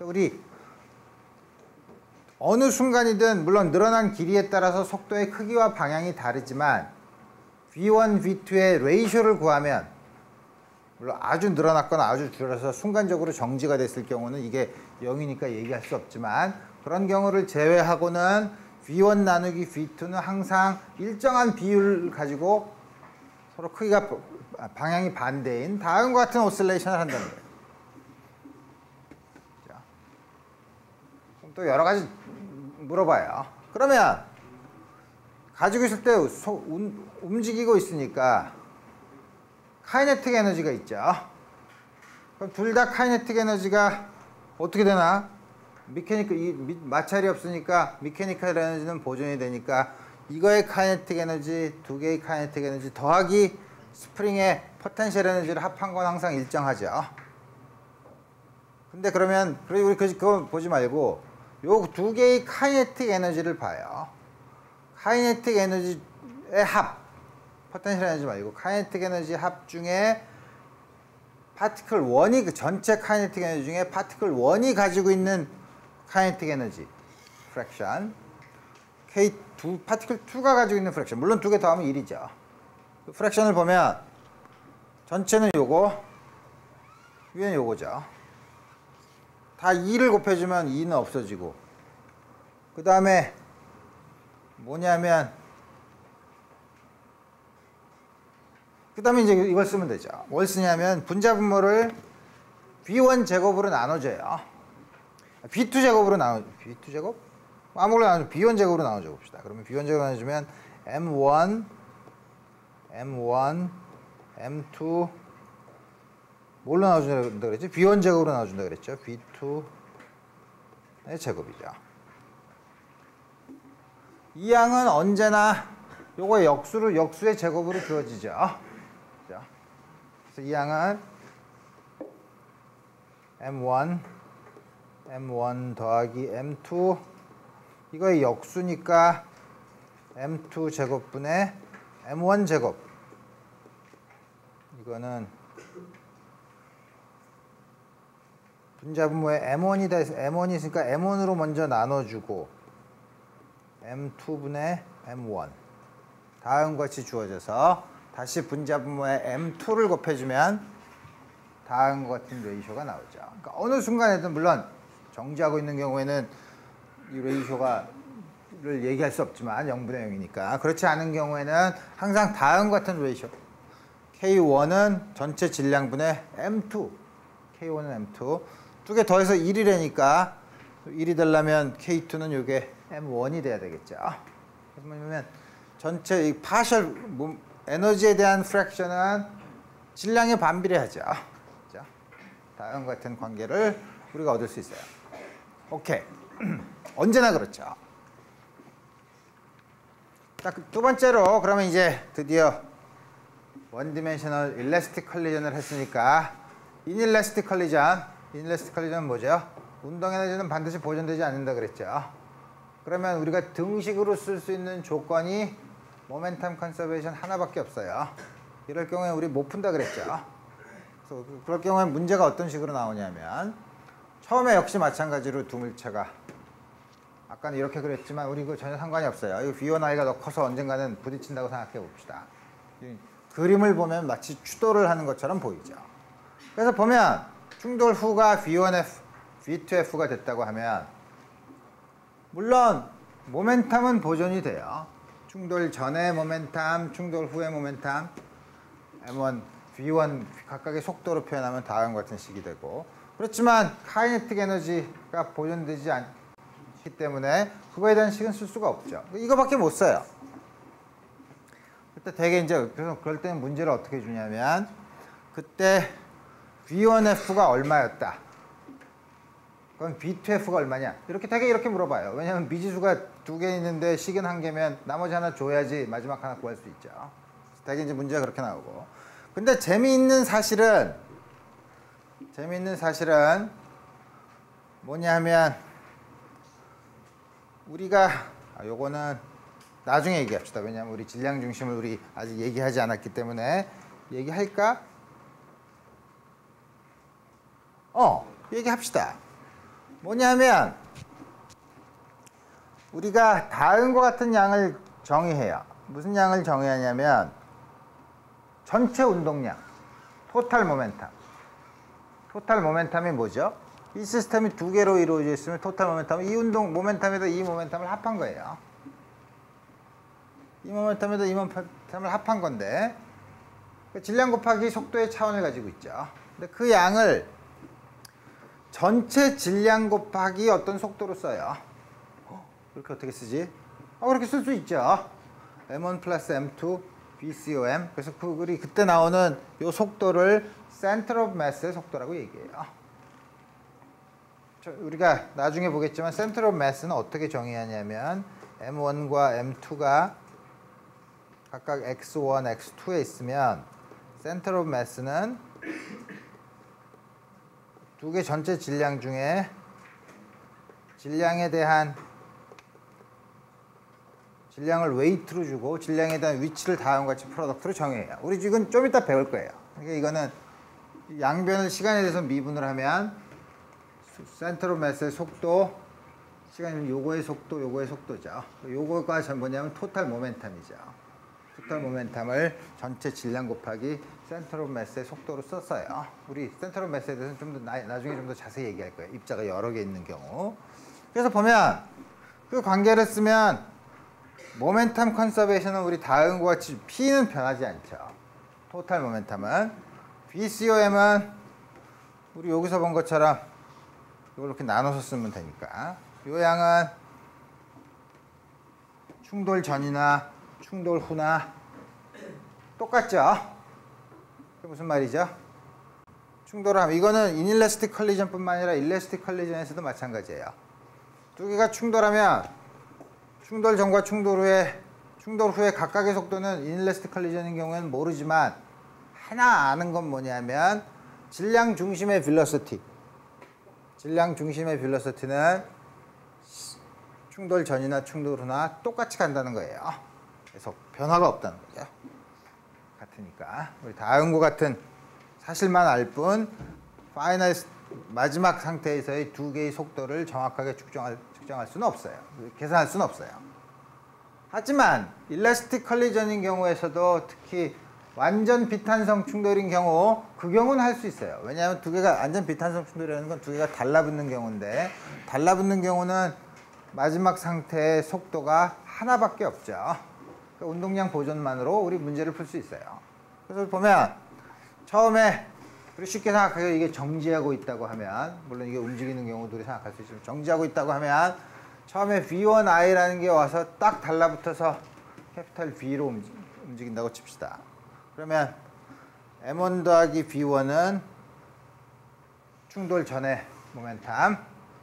우리 어느 순간이든 물론 늘어난 길이에 따라서 속도의 크기와 방향이 다르지만 V1, V2의 레이쇼를 구하면 물론 아주 늘어났거나 아주 줄어서 순간적으로 정지가 됐을 경우는 이게 0이니까 얘기할 수 없지만 그런 경우를 제외하고는 V1 나누기 V2는 항상 일정한 비율을 가지고 서로 크기가 방향이 반대인 다음과 같은 오실레이션을 한다는 거예요. 또 여러 가지 물어봐요. 그러면 가지고 있을 때 소, 움, 움직이고 있으니까 kinetic 에너지가 있죠. 그럼 둘 다 kinetic 에너지가 어떻게 되나? mechanical 이 미, 마찰이 없으니까 mechanical 에너지는 보존이 되니까 이거의 kinetic 에너지 두 개의 kinetic 에너지 더하기 스프링의 potential 에너지를 합한 건 항상 일정하죠. 근데 그러면 우리 그거 보지 말고 요 두 개의 kinetic 에너지를 봐요. kinetic 에너지의 합, potential 에너지 말고 kinetic 에너지 합 중에 particle 1이 그 전체 kinetic 에너지 중에 particle 1이 가지고 있는 kinetic 에너지 fraction K2 particle 2가 가지고 있는 fraction 물론 두 개 더하면 1이죠. 그 fraction을 보면 전체는 요거 위에는 요거죠. 다 2를 곱해주면 2는 없어지고 그 다음에 뭐냐면 그 다음에 이제 이걸 쓰면 되죠. 뭘 쓰냐면 분자분모를 B1 제곱으로 나눠줘요. B2 제곱으로 나눠, B2 제곱? 아무거나 나눠, B1 제곱으로 나눠줘 봅시다. 그러면 B1 제곱 나눠주면 M1, M1, M2, 뭘로 나눠준다 그랬지? B1 제곱으로 나눠준다 그랬죠? B2의 제곱이죠. 이 양은 언제나 요거 역수로 역수의 제곱으로 주어지죠. 그래서 이 양은 m1 m1 더하기 m2 이거의 역수니까 m2 제곱분의 m1 제곱 이거는 분자분모에 m1이다 해서 m1이 있으니까 m1으로 먼저 나눠주고 m2분의 m1 다음과 같이 주어져서 다시 분자분모에 m2를 곱해주면 다음과 같은 레이쇼가 나오죠. 그러니까 어느 순간에든 물론 정지하고 있는 경우에는 이 ratio가 를 얘기할 수 없지만 0분의 0이니까 그렇지 않은 경우에는 항상 다음과 같은 ratio K1은 전체 질량분의 M2 K1은 M2 두 개 더해서 1이라니까 1이 되려면 K2는 이게 M1이 돼야 되겠죠. 그러면 전체 이 partial 에너지에 대한 fraction은 질량에 반비례하죠. 다음 같은 관계를 우리가 얻을 수 있어요. 오케이. 언제나 그렇죠. 자, 두 번째로 그러면 이제 드디어 one dimensional elastic collision을 했으니까 inelastic collision inelastic collision은 뭐죠? 운동 에너지는 반드시 보존되지 않는다 그랬죠. 그러면 우리가 등식으로 쓸 수 있는 조건이 momentum conservation 하나밖에 없어요. 이럴 경우에 우리 못 푼다 그랬죠. 그래서 그럴 경우에 문제가 어떤 식으로 나오냐면 처음에 역시 마찬가지로 두 물체가 아까는 이렇게 그랬지만 우리 그 전혀 상관이 없어요. 이 V1 I가 더 커서 언젠가는 부딪힌다고 생각해 봅시다. 그림을 보면 마치 추돌을 하는 것처럼 보이죠. 그래서 보면 충돌 후가 V1F, V2F가 됐다고 하면 물론 모멘텀은 보존이 돼요. 충돌 전의 모멘텀, 충돌 후의 모멘텀 M1, V1 각각의 속도로 표현하면 다음과 같은 식이 되고 그렇지만 카이네틱 에너지가 보존되지 않 기 때문에 그거에 대한 식은 쓸 수가 없죠. 이거밖에 못 써요. 그때 되게 이제 그래서 그럴 때는 문제를 어떻게 주냐면 그때 V1F가 얼마였다. 그럼 B2F가 얼마냐? 이렇게 되게 이렇게 물어봐요. 왜냐하면 미지수가 두 개 있는데 식은 한 개면 나머지 하나 줘야지 마지막 하나 구할 수 있죠. 되게 이제 문제가 그렇게 나오고. 근데 재미있는 사실은 재미있는 사실은 뭐냐 하면 우리가 아, 요거는 나중에 얘기합시다. 왜냐하면 우리 질량 중심을 우리 아직 얘기하지 않았기 때문에 얘기할까? 어, 얘기합시다. 뭐냐면 우리가 다음과 같은 양을 정의해요. 무슨 양을 정의하냐면 전체 운동량, 토탈 모멘텀. 토탈 모멘텀이 뭐죠? 이 시스템이 두 개로 이루어져 있으면 토탈 모멘텀, 이 운동 모멘텀에다 이 모멘텀을 합한 거예요. 이 모멘텀에다 이 모멘텀을 합한 건데 그 질량 곱하기 속도의 차원을 가지고 있죠. 근데 그 양을 전체 질량 곱하기 어떤 속도로 써요. 그렇게 어떻게 쓰지? 아, 그렇게 쓸 수 있죠. M1 플러스 M2 BCOM. 그래서 그, 그때 나오는 이 속도를 Center of Mass의 속도라고 얘기해요. 우리가 나중에 보겠지만 Center of Mass는 어떻게 정의하냐면 M1과 M2가 각각 X1, X2에 있으면 Center of Mass는 두 개 전체 질량 중에 질량에 대한 질량을 weight로 주고 질량에 대한 위치를 다음과 같이 product로 정해요. 우리 지금 좀 이따 배울 거예요. 그러니까 이거는 양변을 시간에 대해서 미분을 하면 center of mass의 속도 시간이면 요거의 속도, 요거의 속도죠. 요거가 전 뭐냐면 total momentum이죠. 토탈 모멘텀을 전체 질량 곱하기 센트로 매스의 속도로 썼어요. 우리 센트로 매스에 대해서는 좀 더 나중에 좀 더 자세히 얘기할 거예요. 입자가 여러 개 있는 경우. 그래서 보면 그 관계를 쓰면 모멘텀 컨서베이션은 우리 다음과 같이 P는 변하지 않죠. 토탈 모멘텀은 VCOM은 우리 여기서 본 것처럼 이렇게 나눠서 쓰면 되니까 요 양은 충돌 전이나 충돌 후나 똑같죠? 그게 무슨 말이죠? 충돌함 이거는 인일레스틱 컬리전뿐만 아니라 일레스틱 컬리전에서도 마찬가지예요. 두 개가 충돌하면 충돌 전과 충돌 후에 충돌 후에 각각의 속도는 인일레스틱 컬리전인 경우에는 모르지만 하나 아는 건 뭐냐면 질량 중심의 빌러시티 질량 중심의 빌러시티는 충돌 전이나 충돌 후나 똑같이 간다는 거예요. 그래서 변화가 없다는 거죠. 같으니까 우리 다음과 같은 사실만 알 뿐 final 마지막 상태에서의 두 개의 속도를 정확하게 측정할, 측정할 수는 없어요. 계산할 수는 없어요. 하지만 inelastic collision인 경우에서도 특히 완전 비탄성 충돌인 경우 그 경우는 할 수 있어요. 왜냐하면 두 개가 완전 비탄성 충돌이라는 건 두 개가 달라붙는 경우인데 달라붙는 경우는 마지막 상태의 속도가 하나밖에 없죠. 그 운동량 보존만으로 우리 문제를 풀 수 있어요. 그래서 보면 처음에 우리 쉽게 생각하기에 이게 정지하고 있다고 하면 물론 이게 움직이는 경우도 우리 생각할 수 있지만 정지하고 있다고 하면 처음에 V1I라는 게 와서 딱 달라붙어서 capital V로 움직, 움직인다고 칩시다. 그러면 M1 더하기 V1은 충돌 전에 모멘텀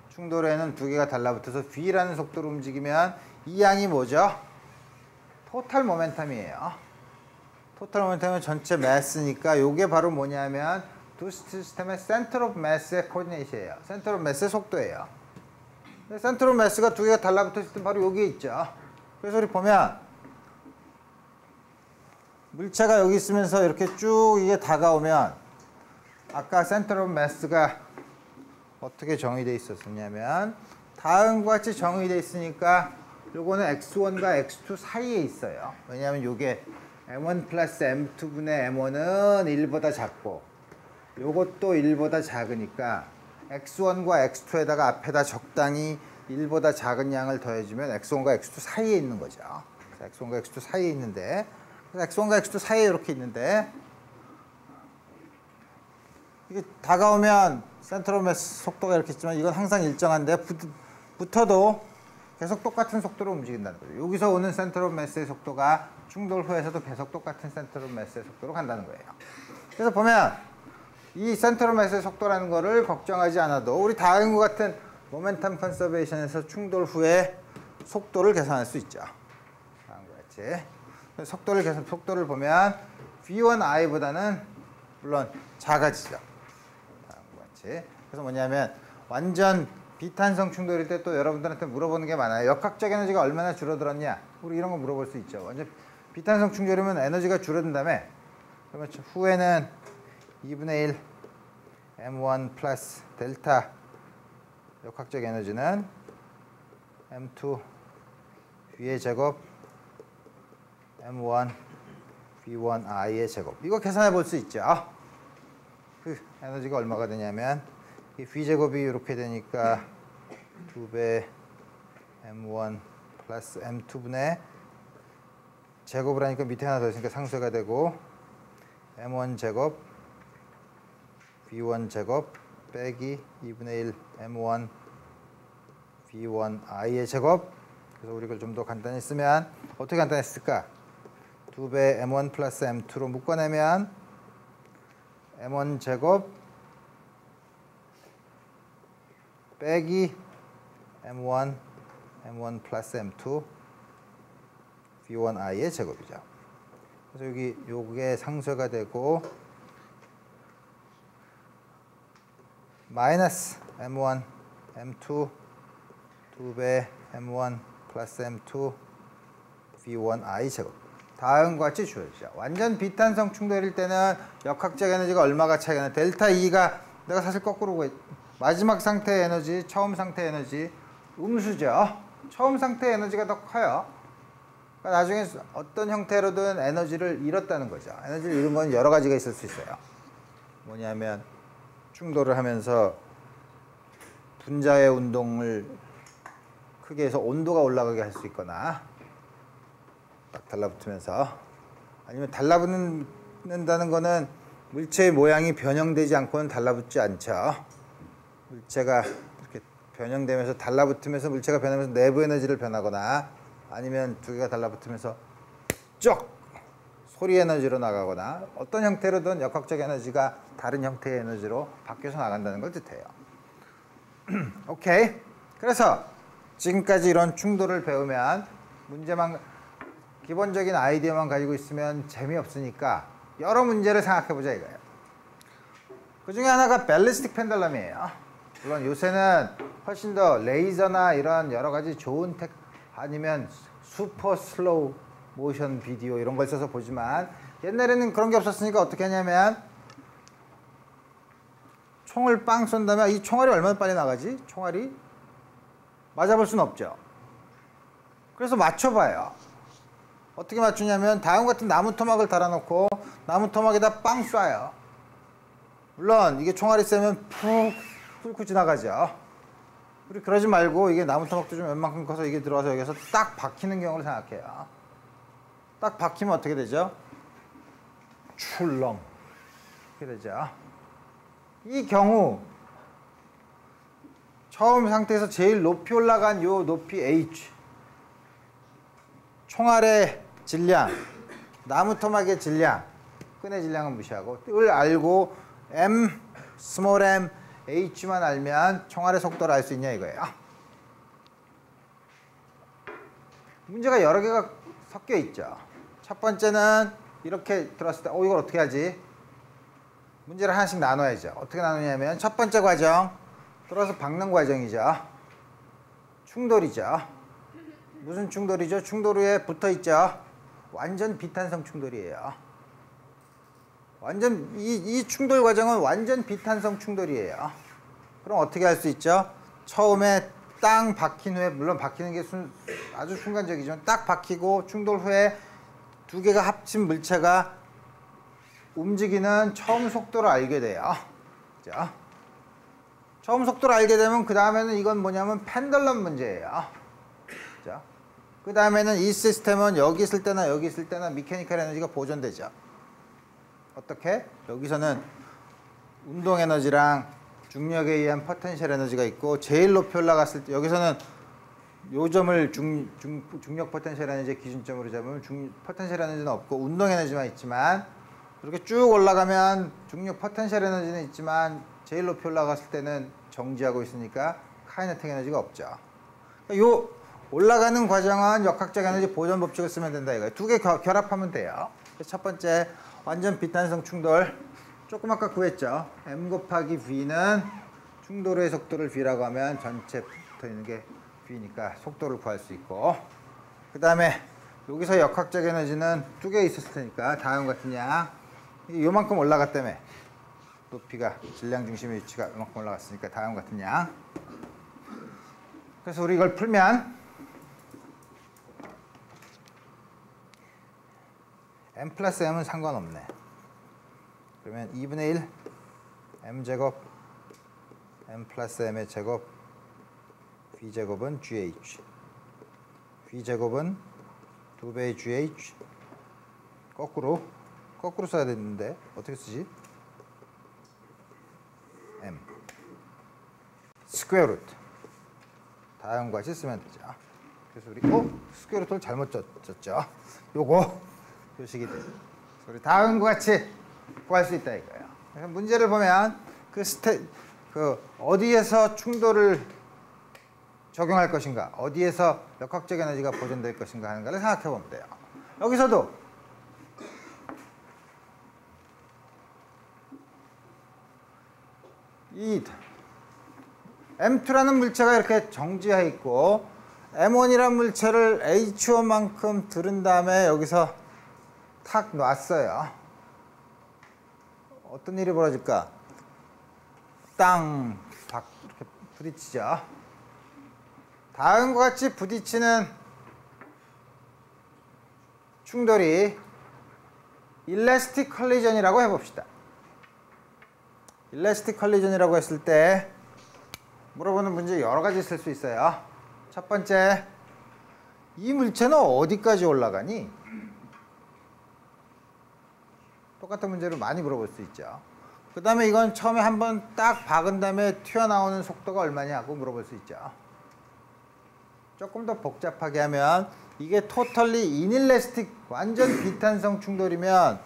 충돌에는 두 개가 달라붙어서 V라는 속도로 움직이면 이 양이 뭐죠? total momentum이에요. total momentum은 전체 mass니까 이게 바로 뭐냐면 두 시스템의 center of mass의 coordination이에요. center of mass의 속도예요. center of mass가 두 개가 달라붙어 있을 때 바로 여기에 있죠. 그래서 우리 보면 물체가 여기 있으면서 이렇게 쭉 이게 다가오면 아까 center of mass가 어떻게 정의되어 있었냐면 다음과 같이 정의되어 있으니까 요거는 x1과 x2 사이에 있어요. 왜냐하면 요게 m1 플러스 m2분의 m1은 1보다 작고 요것도 1보다 작으니까 x1과 x2에다가 앞에다 적당히 1보다 작은 양을 더해주면 x1과 x2 사이에 있는 거죠. x1과 x2 사이에 있는데 x1과 x2 사이에 이렇게 있는데 이게 다가오면 매스 속도가 이렇게 있지만 이건 항상 일정한데 붙 어도 계속 똑같은 속도로 움직인다는 거죠. 여기서 오는 센트럴 매스의 속도가 충돌 후에서도 계속 똑같은 센트럴 매스의 속도로 간다는 거예요. 그래서 보면 이 센트럴 매스의 속도라는 거를 걱정하지 않아도 우리 다음과 같은 모멘텀 컨서베이션에서 충돌 후에 속도를 계산할 수 있죠. 다음과 같이 속도를 계산 속도를 보면 v1i보다는 물론 작아지죠. 같이 그래서 뭐냐면 완전 비탄성 충돌일 때 또 여러분들한테 물어보는 게 많아요. 역학적 에너지가 얼마나 줄어들었냐? 우리 이런 거 물어볼 수 있죠. 완전 비탄성 충돌이면 에너지가 줄어든 다음에 그러면 후에는 2분의 1 m1 플러스 델타 역학적 에너지는 m2 V의 제곱 m1 V1 I의 제곱 이거 계산해 볼 수 있죠. 그 에너지가 얼마가 되냐면 이 V제곱이 이렇게 되니까 2배 M1 플러스 M2분의 제곱을 하니까 밑에 하나 더 있으니까 상쇄가 되고 M1 제곱 V1 제곱 빼기 2분의 1 M1 V1 I의 제곱 그래서 우리 이걸 좀 더 간단히 쓰면 어떻게 간단히 쓸까? 2배 M1 플러스 M2로 묶어내면 M1 제곱 빼기 m1, m1 플러스 m2, v1i의 제곱이죠. 그래서 여기 요게 상쇄가 되고 마이너스 m1, m2, 2배 m1 플러스 m2, v1i 제곱. 다음과 같이 주어지죠. 완전 비탄성 충돌일 때는 역학적 에너지가 얼마가 차이가 나? 델타 E가 내가 사실 거꾸로 마지막 상태 에너지, 처음 상태 에너지, 음수죠. 처음 상태 에너지가 더 커요. 그러니까 나중에 어떤 형태로든 에너지를 잃었다는 거죠. 에너지를 잃은 건 여러 가지가 있을 수 있어요. 뭐냐면 충돌을 하면서 분자의 운동을 크게 해서 온도가 올라가게 할 수 있거나 딱 달라붙으면서 아니면 달라붙는 붙는다는 거는 물체의 모양이 변형되지 않고는 달라붙지 않죠. 물체가 이렇게 변형되면서 달라붙으면서 물체가 변하면서 내부 에너지를 변하거나 아니면 두 개가 달라붙으면서 쪽 소리 에너지로 나가거나 어떤 형태로든 역학적 에너지가 다른 형태의 에너지로 바뀌어서 나간다는 걸 뜻해요. 오케이. 그래서 지금까지 이런 충돌을 배우면 문제만 기본적인 아이디어만 가지고 있으면 재미없으니까 여러 문제를 생각해 보자 이거예요. 그 중에 하나가 ballistic pendulum이에요. 물론 요새는 훨씬 더 레이저나 이런 여러 가지 좋은 tech 아니면 super slow motion video 이런 걸 써서 보지만 옛날에는 그런 게 없었으니까 어떻게 하냐면 총을 빵 쏜다면 이 총알이 얼마나 빨리 나가지? 총알이 맞아볼 수는 없죠. 그래서 맞춰봐요. 어떻게 맞추냐면 다음 같은 나무 토막을 달아놓고 나무 토막에다 빵 쏴요. 물론 이게 총알이 세면 푹 훑고 지나가죠. 우리 그러지 말고 이게 나무 토막도 좀 웬만큼 커서 이게 들어와서 여기서 딱 박히는 경우를 생각해요. 딱 박히면 어떻게 되죠? 출렁. 이렇게 되죠. 이 경우 처음 상태에서 제일 높이 올라간 요 높이 H 총알의 질량, 나무 토막의 질량, 끈의 질량은 무시하고 을 알고 M, 스몰 m, h만 알면 총알의 속도를 알 수 있냐 이거예요. 문제가 여러 개가 섞여 있죠. 첫 번째는 이렇게 들었을 때, 어, 이걸 어떻게 하지? 문제를 하나씩 나눠야죠. 어떻게 나누냐면 첫 번째 과정, 들어서 박는 과정이죠. 충돌이죠. 무슨 충돌이죠? 충돌 후에 붙어 있죠. 완전 비탄성 충돌이에요. 완전 이, 이 충돌 과정은 완전 비탄성 충돌이에요. 그럼 어떻게 할 수 있죠? 처음에 땅 박힌 후에 물론 박히는 게 순, 아주 순간적이죠. 딱 박히고 충돌 후에 두 개가 합친 물체가 움직이는 처음 속도를 알게 돼요. 자, 처음 속도를 알게 되면 그 다음에는 이건 뭐냐면 pendulum 문제예요. 자, 그 다음에는 이 시스템은 여기 있을 때나 여기 있을 때나 mechanical 에너지가 보존되죠. 어떻게? 여기서는 운동 에너지랑 중력에 의한 potential 에너지가 있고 제일 높이 올라갔을 때 여기서는 요 점을 중, 중, 중력 potential 에너지 기준점으로 잡으면 중, potential 에너지는 없고 운동 에너지만 있지만 이렇게 쭉 올라가면 중력 potential 에너지는 있지만 제일 높이 올라갔을 때는 정지하고 있으니까 kinetic 에너지가 없죠. 그러니까 요 올라가는 과정은 역학적 에너지 보존 법칙을 쓰면 된다 이거예요. 두 개 결합하면 돼요. 첫 번째 완전 비탄성 충돌 조금 아까 구했죠. m 곱하기 v는 충돌의 속도를 v라고 하면 전체 붙어 있는 게 v니까 속도를 구할 수 있고 그 다음에 여기서 역학적 에너지는 두 개 있었을 테니까 다음 양 요만큼 올라갔다며 높이가 질량 중심의 위치가 이만큼 올라갔으니까 다음 양 그래서 우리 이걸 풀면 m 플러스 m은 상관없네. 그러면 2분의 1 m제곱 m 플러스 m의 제곱 v제곱은 gh v제곱은 2배의 gh 거꾸로 거꾸로 써야 되는데 어떻게 쓰지? m 스퀘어 루트 다음과 같이 쓰면 되죠. 그래서 우리 어? 스퀘어 루트를 잘못 썼죠. 요거 표식이 돼. 우리 다음과 같이 구할 수 있다 이거예요. 그래서 문제를 보면 그 스테 그 어디에서 충돌을 적용할 것인가, 어디에서 역학적 에너지가 보존될 것인가 하는 것을 생각해 보면 돼요. 여기서도 이 M2라는 물체가 이렇게 정지해 있고 M1이라는 물체를 H1만큼 들은 다음에 여기서 탁 놨어요. 어떤 일이 벌어질까? 땅, 박, 이렇게 부딪히죠. 다음과 같이 부딪히는 충돌이 일레스틱 컬리전이라고 해봅시다. 일레스틱 컬리전이라고 했을 때 물어보는 문제 여러 가지 있을 수 있어요. 첫 번째, 이 물체는 어디까지 올라가니? 똑같은 문제를 많이 물어볼 수 있죠. 그 다음에 이건 처음에 한번 딱 박은 다음에 튀어나오는 속도가 얼마냐고 물어볼 수 있죠. 조금 더 복잡하게 하면 이게 토털리 이닐레스틱 완전 비탄성 충돌이면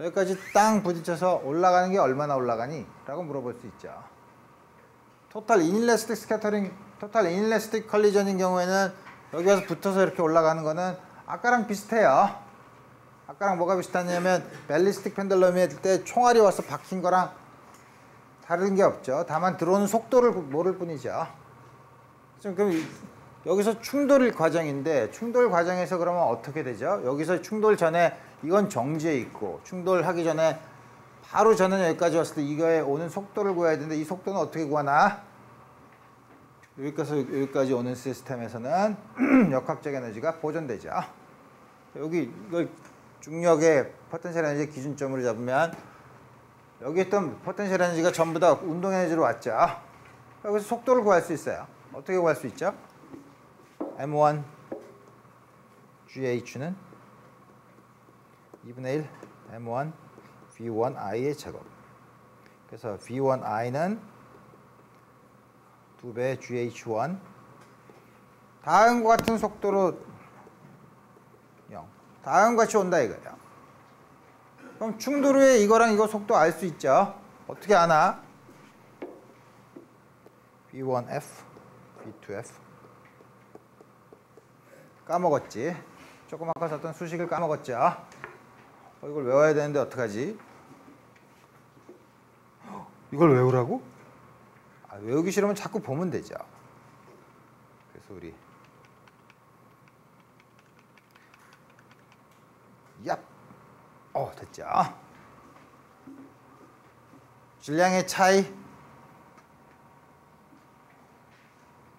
여기까지 땅 부딪혀서 올라가는 게 얼마나 올라가니? 라고 물어볼 수 있죠. total inelastic scattering, total inelastic collision인 경우에는 여기 와서 붙어서 이렇게 올라가는 거는 아까랑 비슷해요. 아까랑 뭐가 비슷하냐면 ballistic pendulum이 할때 총알이 와서 박힌 거랑 다른 게 없죠. 다만 들어오는 속도를 모를 뿐이죠. 그럼 여기서 충돌 과정인데 충돌 과정에서 그러면 어떻게 되죠? 여기서 충돌 전에 이건 정지해 있고 충돌하기 전에 바로 저는 여기까지 왔을 때 이거에 오는 속도를 구해야 되는데 이 속도는 어떻게 구하나? 여기까지 여기까지 오는 시스템에서는 역학적 에너지가 보존되죠. 여기 이걸 중력의 potential 에너지 기준점으로 잡으면 여기 있던 potential 에너지가 전부 다 운동 에너지로 왔죠. 여기서 속도를 구할 수 있어요. 어떻게 구할 수 있죠? M1 GH는 2분의 1 M1 V1I의 제곱. 그래서 V1I는 2배 GH1 다음과 같은 속도로 0. 다음과 같이 온다 이거예요. 그럼 충돌 후에 이거랑 이거 속도 알 수 있죠? 어떻게 아나? V1F, V2F 까먹었지? 조금 아까 썼던 수식을 까먹었죠? 어, 이걸 외워야 되는데 어떡하지? 이걸 외우라고? 아, 외우기 싫으면 자꾸 보면 되죠. 그래서 우리 어, 됐죠. 질량의 차이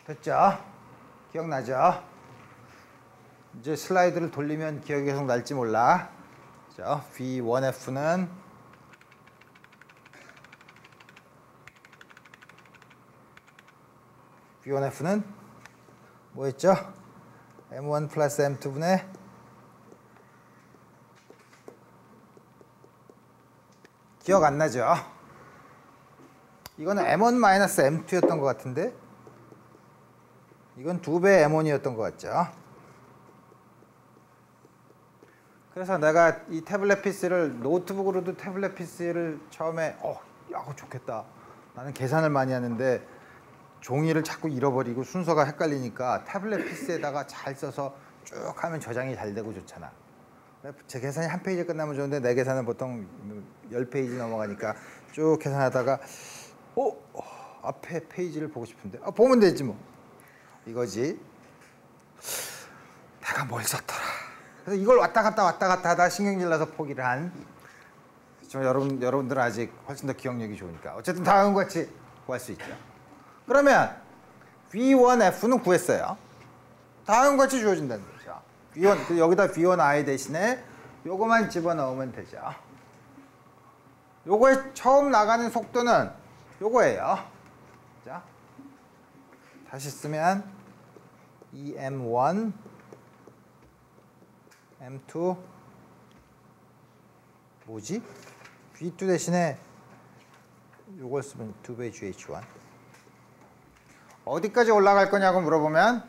됐죠? 기억나죠? 이제 슬라이드를 돌리면 기억이 계속 날지 몰라. 자, V1F는 V1F는 뭐였죠? M1 플러스 M2분의 기억 안 나죠? 이거는 M1 마이너스 M2였던 것 같은데 이건 두배 M1이었던 것 같죠? 그래서 내가 이 태블릿 PC를 노트북으로도 태블릿 PC를 처음에 어, 야, 좋겠다. 나는 계산을 많이 하는데 종이를 자꾸 잃어버리고 순서가 헷갈리니까 태블릿 PC에다가 잘 써서 쭉 하면 저장이 잘 되고 좋잖아. 제 계산이 한 페이지 끝나면 좋은데 내 계산은 보통 열 페이지 넘어가니까 쭉 계산하다가 어? 앞에 페이지를 보고 싶은데 아, 보면 되지 뭐 이거지 내가 뭘 썼더라 그래서 이걸 왔다 갔다 왔다 갔다 하다 신경질 나서 포기를 한 좀 여러분 여러분들은 아직 훨씬 더 기억력이 좋으니까 어쨌든 다음과 같이 구할 수 있죠. 그러면 V1F는 구했어요. 다음과 같이 주어진다는 거죠. V1 여기다 V1I 대신에 요거만 집어넣으면 되죠. 요거의 처음 나가는 속도는 요거예요. 자, 다시 쓰면 EM1 M2 뭐지? V2 대신에 요걸 쓰면 2배 GH1 어디까지 올라갈 거냐고 물어보면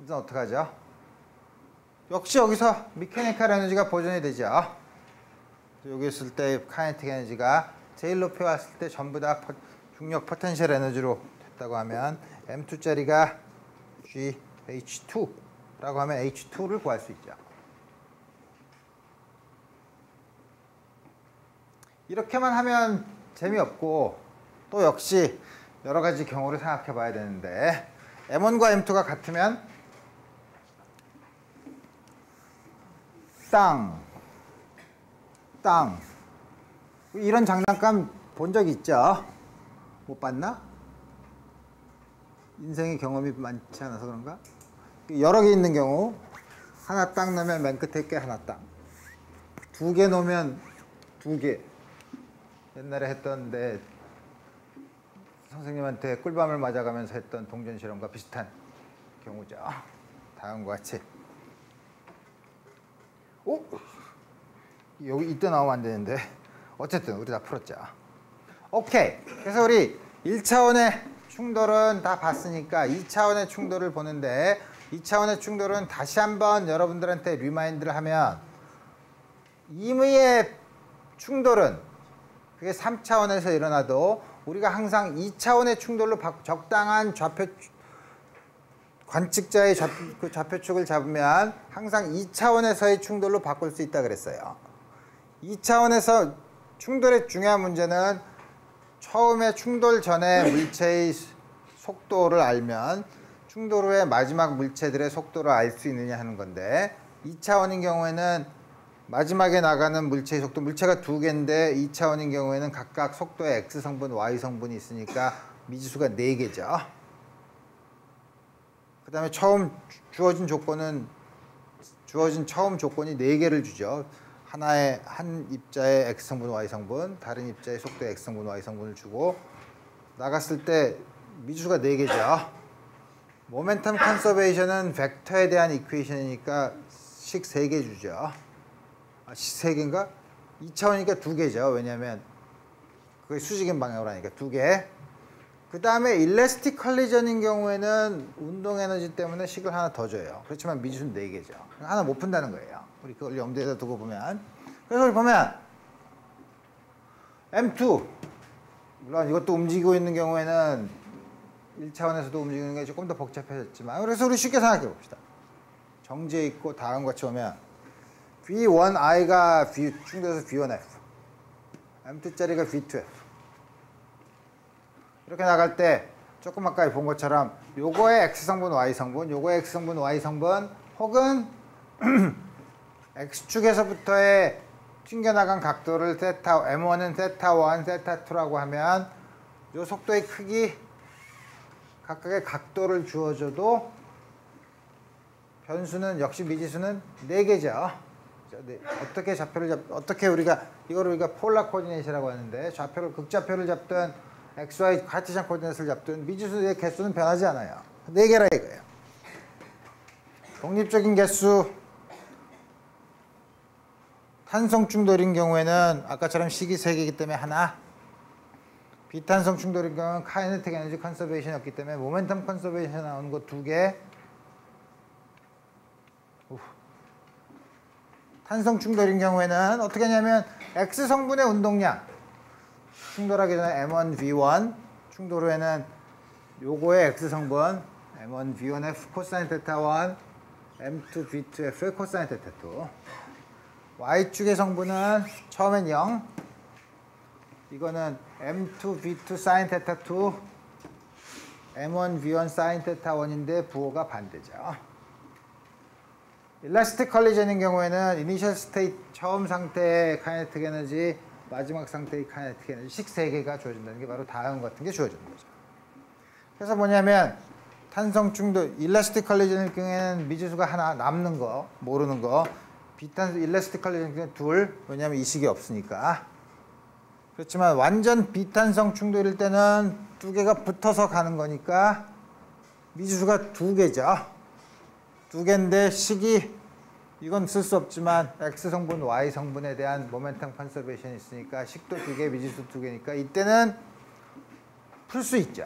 일단 어떡하죠? 역시 여기서 mechanical 에너지가 보존이 되죠. 여기 있을 때 kinetic 에너지가 제일 높이 왔을 때 전부 다 중력 potential 에너지로 됐다고 하면 M2짜리가 GH2라고 하면 H2를 구할 수 있죠. 이렇게만 하면 재미없고 또 역시 여러 가지 경우를 생각해 봐야 되는데 M1과 M2가 같으면 땅, 땅 이런 장난감 본 적 있죠? 못 봤나? 인생의 경험이 많지 않아서 그런가? 여러 개 있는 경우 하나 땅 넣으면 맨 끝에 게 하나 땅. 두개 놓으면 두 개. 옛날에 했던데 선생님한테 꿀밤을 맞아가면서 했던 동전 실험과 비슷한 경우죠. 다음과 같이. 오? 여기 이때 나오면 안 되는데 어쨌든 우리 다 풀었죠. 오케이. 그래서 우리 1차원의 충돌은 다 봤으니까 2차원의 충돌을 보는데 2차원의 충돌은 다시 한번 여러분들한테 remind를 하면 임의의 충돌은 그게 3차원에서 일어나도 우리가 항상 2차원의 충돌로 바- 적당한 좌표 관측자의 좌, 그 좌표축을 잡으면 항상 2차원에서의 충돌로 바꿀 수 있다 그랬어요. 2차원에서 충돌의 중요한 문제는 처음에 충돌 전에 물체의 속도를 알면 충돌 후에 마지막 물체들의 속도를 알 수 있느냐 하는 건데 2차원인 경우에는 마지막에 나가는 물체의 속도 물체가 두 개인데 2차원인 경우에는 각각 속도에 x 성분, y 성분이 있으니까 미지수가 네 개죠. 그다음에 처음 주- 주어진 조건은 주어진 처음 조건이 네 개를 주죠. 하나의 한 입자의 x 성분, y 성분, 다른 입자의 속도의 x 성분, y 성분을 주고 나갔을 때 미지수가 네 개죠. 모멘텀 컨서베이션은 벡터에 대한 이퀘이션이니까 식세개 주죠. 아, 세 개인가? 2차원이니까 두 개죠. 왜냐하면 그게 수직인 방향으로 하니까 두 개. 그 다음에 일레스틱 컬리전인 경우에는 운동 에너지 때문에 식을 하나 더 줘요. 그렇지만 미지수는 네 개죠. 하나 못 푼다는 거예요. 우리 그걸 염두에다 두고 보면. 그래서 우리 보면 M2 물론 이것도 움직이고 있는 경우에는 1차원에서도 움직이는 게 조금 더 복잡해졌지만 그래서 우리 쉽게 생각해 봅시다. 정지해 있고 다음과 같이 오면 V1i가 V 충돌해서 V1f M2짜리가 V2f 이렇게 나갈 때 조금 아까 본 것처럼 요거의 X성분, Y성분, 요거의 X성분, Y성분 혹은 X축에서부터의 튕겨나간 각도를 세타, M1은 세타 1, 세타 2라고 하면 요 속도의 크기 각각의 각도를 주어줘도 변수는 역시 미지수는 네 개죠. 자, 네. 어떻게 좌표를 잡 어떻게 우리가 이걸 우리가 polar coordination이라고 하는데 좌표를 극좌표를 잡든 x, y Cartesian coordinate를 잡든 미지수의 개수는 변하지 않아요. 네 개라 이거예요. 독립적인 개수 탄성 충돌인 경우에는 아까처럼 식이 세 개이기 때문에 하나 비탄성 충돌인 경우는 kinetic 에너지 conservation이었기 때문에 momentum conservation 나오는 거 두 개. 우. 탄성 충돌인 경우에는 어떻게 하냐면 X 성분의 운동량 충돌하기 전에 M1 V1 충돌 후에는 요거의 X 성분 M1 V1F 코사인 테타 1 M2 V2F 코사인 테타 2 Y축의 성분은 처음엔 0 이거는 M2 V2 사인 테타 2 M1 V1 사인 테타 1인데 부호가 반대죠. elastic collision인 경우에는 initial state 처음 상태의 kinetic 에너지 마지막 상태의 kinetic 에너지 식 세 개가 주어진다는 게 바로 다음 같은 게 주어지는 거죠. 그래서 뭐냐면 탄성 충돌 elastic collision일 경우에는 미지수가 하나 남는 거 모르는 거 비탄 inelastic collision일 경우는 둘 왜냐하면 이 식이 없으니까 그렇지만 완전 비탄성 충돌일 때는 두 개가 붙어서 가는 거니까 미지수가 두 개죠. 두 개인데 식이 이건 쓸 수 없지만 X 성분, Y 성분에 대한 momentum conservation이 있으니까 식도 두 개, 미지수 두 개니까 이때는 풀 수 있죠.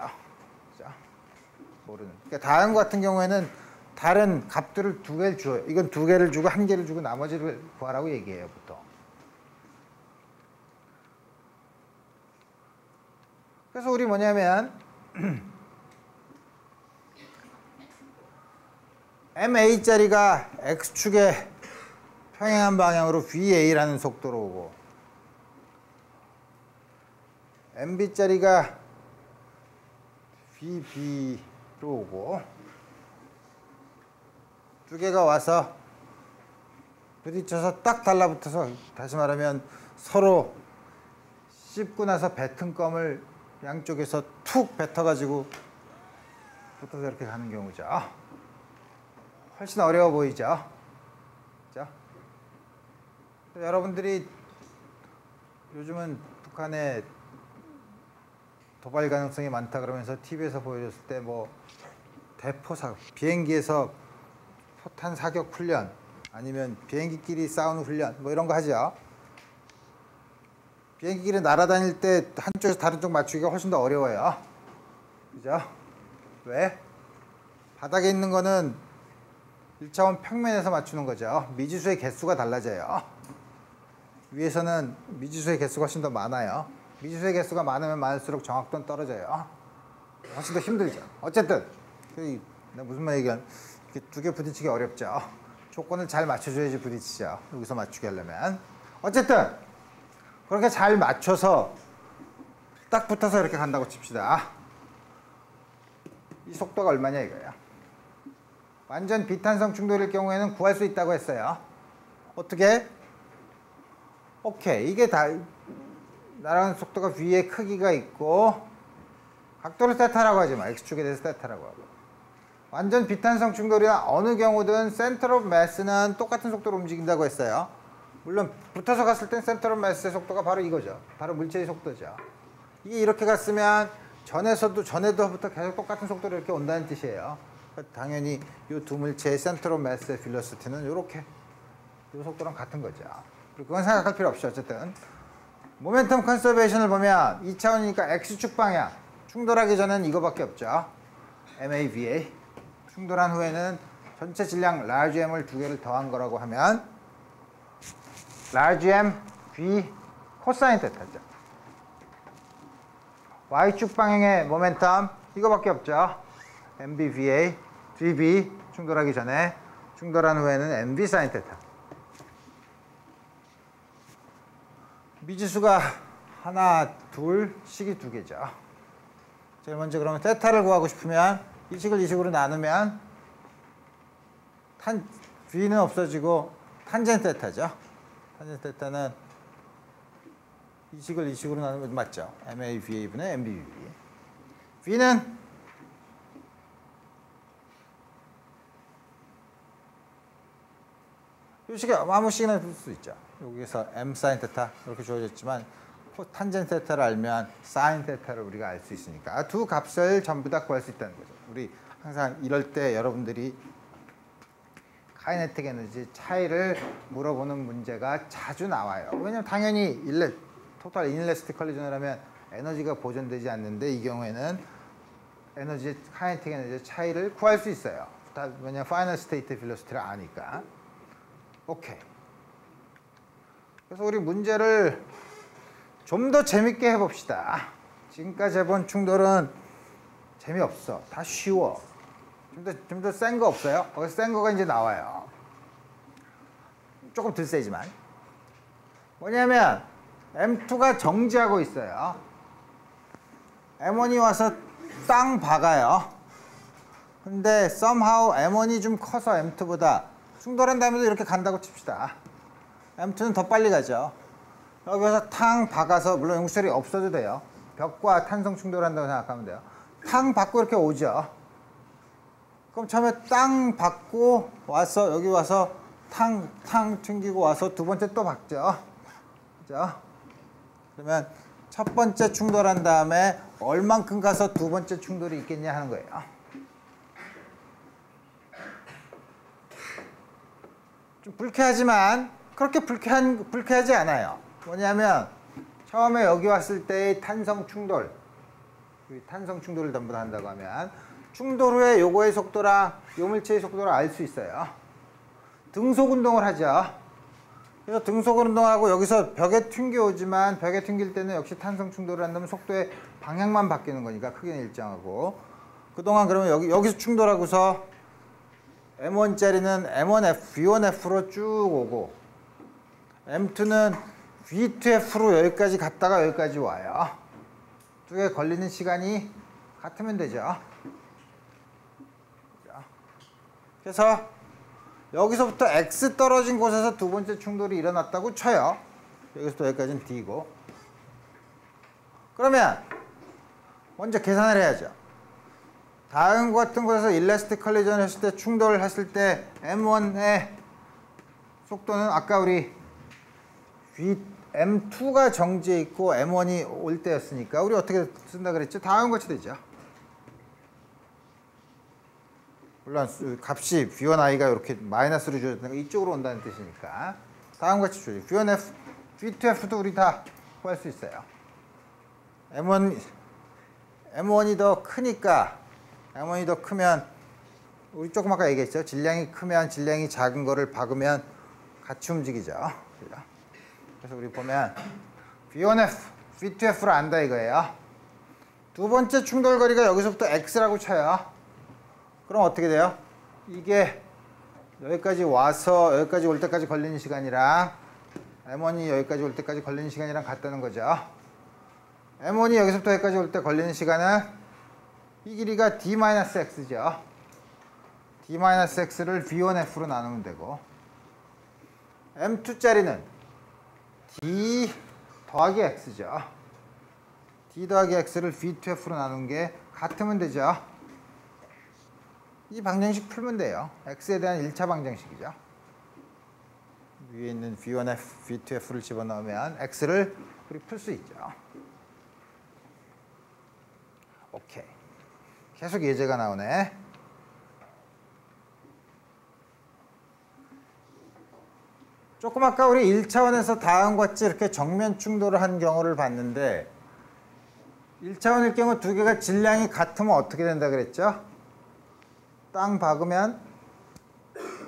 모르는. 그러니까 다음 같은 경우에는 다른 값들을 두 개를 줘요. 이건 두 개를 주고 한 개를 주고 나머지를 구하라고 얘기해요, 보통. 그래서 우리 뭐냐면 MA짜리가 X축의 평행한 방향으로 VA라는 속도로 오고 MB짜리가 VB로 오고 두 개가 와서 부딪혀서 딱 달라붙어서 다시 말하면 서로 씹고 나서 뱉은 껌을 양쪽에서 툭 뱉어가지고 붙어서 이렇게 가는 경우죠. 훨씬 어려워 보이죠? 그죠? 여러분들이 요즘은 북한에 도발 가능성이 많다 그러면서 TV에서 보여줬을 때 뭐 대포사 비행기에서 포탄 사격 훈련 아니면 비행기끼리 싸우는 훈련 뭐 이런 거 하죠. 비행기를 날아다닐 때 한쪽에서 다른 쪽 맞추기가 훨씬 더 어려워요. 그죠? 왜? 바닥에 있는 거는 1차원 평면에서 맞추는 거죠. 미지수의 개수가 달라져요. 위에서는 미지수의 개수가 훨씬 더 많아요. 미지수의 개수가 많으면 많을수록 정확도는 떨어져요. 훨씬 더 힘들죠. 어쨌든 그 내가 무슨 말 얘기한 두개 부딪히기 어렵죠. 조건을 잘 맞춰줘야지 부딪히죠. 여기서 맞추게 하려면 어쨌든 그렇게 잘 맞춰서 딱 붙어서 이렇게 간다고 칩시다. 이 속도가 얼마냐 이거야. 완전 비탄성 충돌일 경우에는 구할 수 있다고 했어요. 어떻게? 오케이. 이게 다 날아가는 속도가 위에 크기가 있고 각도를 세타라고 하지 뭐. x축에 대해서 세타라고 하고. 완전 비탄성 충돌이나 어느 경우든 center of mass는 똑같은 속도로 움직인다고 했어요. 물론 붙어서 갔을 땐 center of mass의 속도가 바로 이거죠. 바로 물체의 속도죠. 이게 이렇게 갔으면 전에서도 전에도부터 계속 똑같은 속도로 이렇게 온다는 뜻이에요. 당연히 이 두 물체의 of mass의 velocity는 이렇게 이 속도랑 같은 거죠. 그리고 그건 생각할 필요 없이 어쨌든 momentum conservation을 보면 2차원이니까 x축 방향 충돌하기 전엔 이거밖에 없죠. MAVA 충돌한 후에는 전체 질량 large m을 두 개를 더한 거라고 하면 large m v 코사인 테타죠. y축 방향의 모멘텀 이거밖에 없죠. MBVA, VB 충돌하기 전에 충돌한 후에는 MV 사인 테타. 미지수가 하나, 둘, 식이 두 개죠. 제일 먼저 그러면 테타를 구하고 싶으면 이 식을 이 식으로 나누면 탄 V는 없어지고 탄젠 테타죠. 탄젠 테타는 이 식을 이 식으로 나누면 맞죠. MAVA분의 MBV. V는 식에 아무 식이나 쓸 수 있죠. 여기서 M 사인 테타 이렇게 주어졌지만 탄젠 테타를 알면 사인 테타를 우리가 알 수 있으니까 두 값을 전부 다 구할 수 있다는 거죠. 우리 항상 이럴 때 여러분들이 kinetic 에너지 차이를 물어보는 문제가 자주 나와요. 왜냐면 당연히 ela- total inelastic collision을 하면 에너지가 보존되지 않는데 이 경우에는 에너지 kinetic 에너지 차이를 구할 수 있어요. 왜냐면 final state velocity를 아니까. 오케이. 그래서 우리 문제를 좀 더 재밌게 해봅시다. 지금까지 해본 충돌은 재미없어. 다 쉬워. 좀 더, 좀 더 센 거 없어요? 거기서 센 거가 이제 나와요. 조금 덜 세지만. 뭐냐면, M2가 정지하고 있어요. M1이 와서 땅 박아요. 근데 somehow M1이 좀 커서 M2보다 충돌한 다음에도 이렇게 간다고 칩시다. M2는 더 빨리 가죠. 여기서 탕 박아서 물론 용수철이 없어도 돼요. 벽과 탄성 충돌한다고 생각하면 돼요. 탕 받고 이렇게 오죠. 그럼 처음에 땅 받고 와서 여기 와서 탕, 탕 튕기고 와서 두 번째 또 박죠. 그죠? 그러면 첫 번째 충돌한 다음에 얼만큼 가서 두 번째 충돌이 있겠냐 하는 거예요. 좀 불쾌하지만 그렇게 불쾌한, 불쾌하지 않아요. 뭐냐면 처음에 여기 왔을 때의 탄성 충돌 탄성 충돌을 전부 다 한다고 하면 충돌 후에 요거의 속도랑 요 물체의 속도를 알 수 있어요. 등속 운동을 하죠. 그래서 등속 운동하고 여기서 벽에 튕겨오지만 벽에 튕길 때는 역시 탄성 충돌을 한다면 속도의 방향만 바뀌는 거니까 크기는 일정하고 그동안 그러면 여기, 여기서 충돌하고서 M1짜리는 M1F, V1F로 쭉 오고 M2는 V2F로 여기까지 갔다가 여기까지 와요. 두 개 걸리는 시간이 같으면 되죠. 그래서 여기서부터 X 떨어진 곳에서 두 번째 충돌이 일어났다고 쳐요. 여기서부터 여기까지는 D고. 그러면 먼저 계산을 해야죠. 다음 같은 곳에서 일레스틱 컬리전 했을 때 충돌을 했을 때 M1의 속도는 아까 우리 V M2가 정지해 있고 M1이 올 때였으니까 우리 어떻게 쓴다 그랬죠? 다음 같이 되죠. 물론 값이 V1i가 이렇게 마이너스로 주어졌다는 이쪽으로 온다는 뜻이니까 다음 같이 주죠. V1f, V2f도 우리 다 구할 수 있어요. M1 M1이 더 크니까 M1이 더 크면 우리 조금 아까 얘기했죠. 질량이 크면 질량이 작은 거를 박으면 같이 움직이죠. 그래서 우리 보면 V1F, V2F를 안다 이거예요. 두 번째 충돌 거리가 여기서부터 X라고 쳐요. 그럼 어떻게 돼요? 이게 여기까지 와서 여기까지 올 때까지 걸리는 시간이랑 M1이 여기까지 올 때까지 걸리는 시간이랑 같다는 거죠. M1이 여기서부터 여기까지 올 때 걸리는 시간은 이 길이가 D-X죠. D-X를 V1F로 나누면 되고 M2짜리는 D 더하기 X죠. D 더하기 X를 V2F로 나눈 게 같으면 되죠. 이 방정식 풀면 돼요. X에 대한 1차 방정식이죠. 위에 있는 V1F, V2F를 집어넣으면 X를 우리 풀 수 있죠. 오케이. 계속 예제가 나오네. 조금 아까 우리 1차원에서 다음과 같이 이렇게 정면 충돌을 한 경우를 봤는데 1차원일 경우 두 개가 질량이 같으면 어떻게 된다 그랬죠? 땅 박으면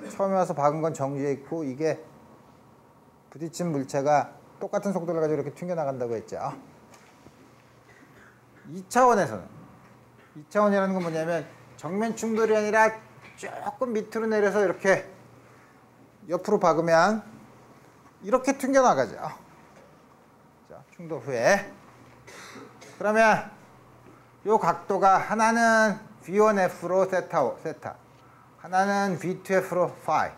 처음에 와서 박은 건 정지해 있고 이게 부딪힌 물체가 똑같은 속도를 가지고 이렇게 튕겨나간다고 했죠. 2차원에서는 2차원이라는 건 뭐냐면 정면 충돌이 아니라 조금 밑으로 내려서 이렇게 옆으로 박으면 이렇게 튕겨나가죠. 자, 충돌 후에. 그러면 요 각도가 하나는 V1F로 세타, 세타. 하나는 V2F로 파이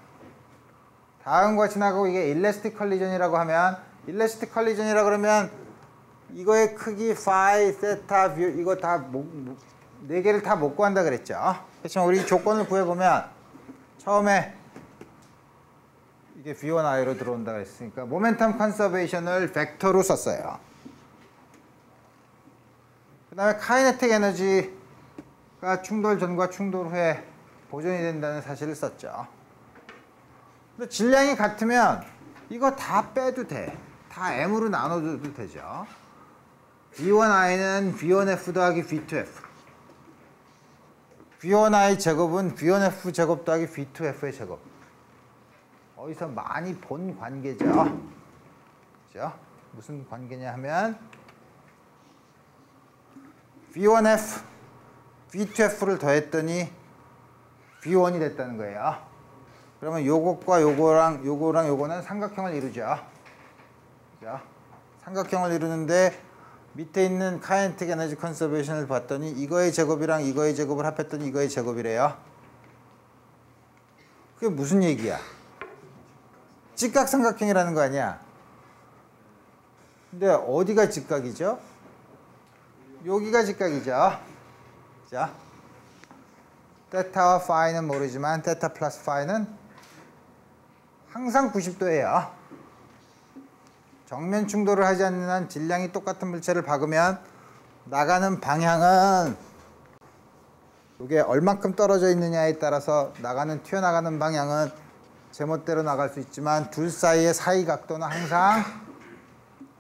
다음과 지나가고 이게 elastic collision이라고 하면 elastic collision이라 그러면 이거의 크기 파이, 세타, 뷰 이거 다 네 개를 다 못 구한다 그랬죠. 그렇지만 우리 조건을 구해보면 처음에 이게 V1I로 들어온다 그랬으니까 momentum conservation을 벡터로 썼어요. 그 다음에 카이네틱 에너지가 충돌 전과 충돌 후에 보존이 된다는 사실을 썼죠. 근데 질량이 같으면 이거 다 빼도 돼. 다 M으로 나눠줘도 되죠. V1I는 V1F 더하기 V2F. V1I 제곱은 V1F 제곱 더하기 V2F의 제곱. 어디서 많이 본 관계죠. 그죠? 무슨 관계냐 하면 V1F, V2F를 더했더니 V1이 됐다는 거예요. 그러면 요것과 요거랑 요거랑 요거는 삼각형을 이루죠. 그죠? 삼각형을 이루는데 밑에 있는 카이네틱 에너지 컨서베이션을 봤더니 이거의 제곱이랑 이거의 제곱을 합했더니 이거의 제곱이래요. 그게 무슨 얘기야? 직각삼각형이라는 거 아니야? 근데 어디가 직각이죠? 여기가 직각이죠. 자, 테타와 파이는 모르지만 테타 플러스 파이는 항상 90도예요. 정면 충돌을 하지 않는 한 질량이 똑같은 물체를 박으면 나가는 방향은 이게 얼만큼 떨어져 있느냐에 따라서 나가는 튀어나가는 방향은 제멋대로 나갈 수 있지만 둘 사이의 사이 각도는 항상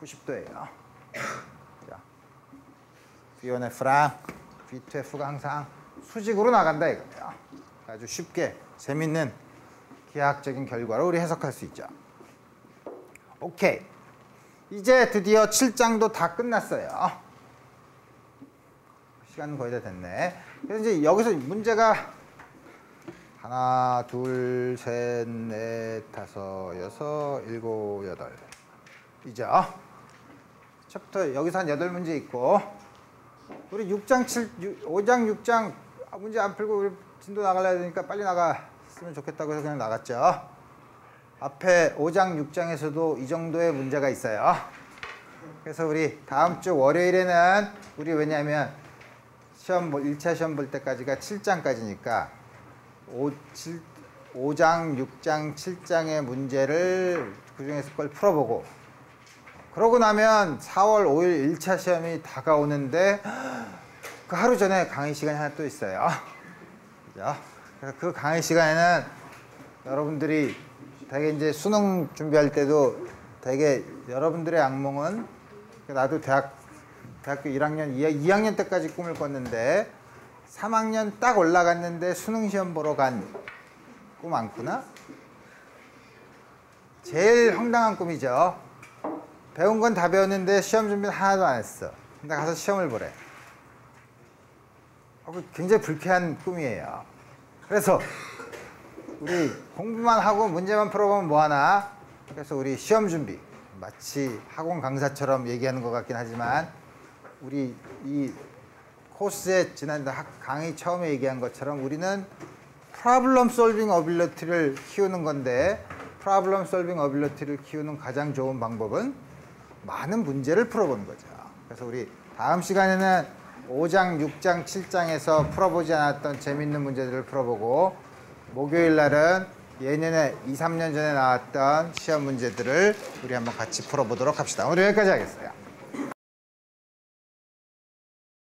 90도예요. B1F랑 B2F가 항상 수직으로 나간다 이거예요. 아주 쉽게 재밌는 기하학적인 결과로 우리 해석할 수 있죠. 오케이. 이제 드디어 7장도 다 끝났어요. 시간 거의 다 됐네. 그래서 이제 여기서 문제가 하나, 둘, 셋, 넷, 다섯, 여섯, 일곱, 여덟. 이죠. 챕터 여기서 한 여덟 문제 있고 우리 6장 7, 5장 6장 문제 안 풀고 우리 진도 나가야 되니까 빨리 나갔으면 좋겠다고 해서 그냥 나갔죠. 앞에 5장 6장에서도 이 정도의 문제가 있어요. 그래서 우리 다음 주 월요일에는 우리 왜냐하면 시험 1차 시험 볼 때까지가 7장까지니까 5, 7, 5장, 6장, 7장의 문제를 그중에서 걸 풀어보고 그러고 나면 4월 5일 1차 시험이 다가오는데 그 하루 전에 강의 시간이 하나 또 있어요. 그래서 그 강의 시간에는 여러분들이 되게 이제 수능 준비할 때도 되게 여러분들의 악몽은 나도 대학 대학교 1학년, 2학년 때까지 꿈을 꿨는데 3학년 딱 올라갔는데 수능 시험 보러 간 꿈 안 꾸나? 제일 황당한 꿈이죠. 배운 건 다 배웠는데 시험 준비는 하나도 안 했어. 근데 가서 시험을 보래. 어, 그 굉장히 불쾌한 꿈이에요. 그래서 우리 공부만 하고 문제만 풀어보면 뭐하나? 그래서 우리 시험 준비 마치 학원 강사처럼 얘기하는 것 같긴 하지만 우리 이 코스에 지난 학 강의 처음에 얘기한 것처럼 우리는 problem solving ability를 키우는 건데 problem solving ability를 키우는 가장 좋은 방법은 많은 문제를 풀어보는 거죠. 그래서 우리 다음 시간에는 5장, 6장, 7장에서 풀어보지 않았던 재밌는 문제들을 풀어보고 목요일 날은 예년에 2, 3년 전에 나왔던 시험 문제들을 우리 한번 같이 풀어보도록 합시다. 오늘 여기까지 하겠어요.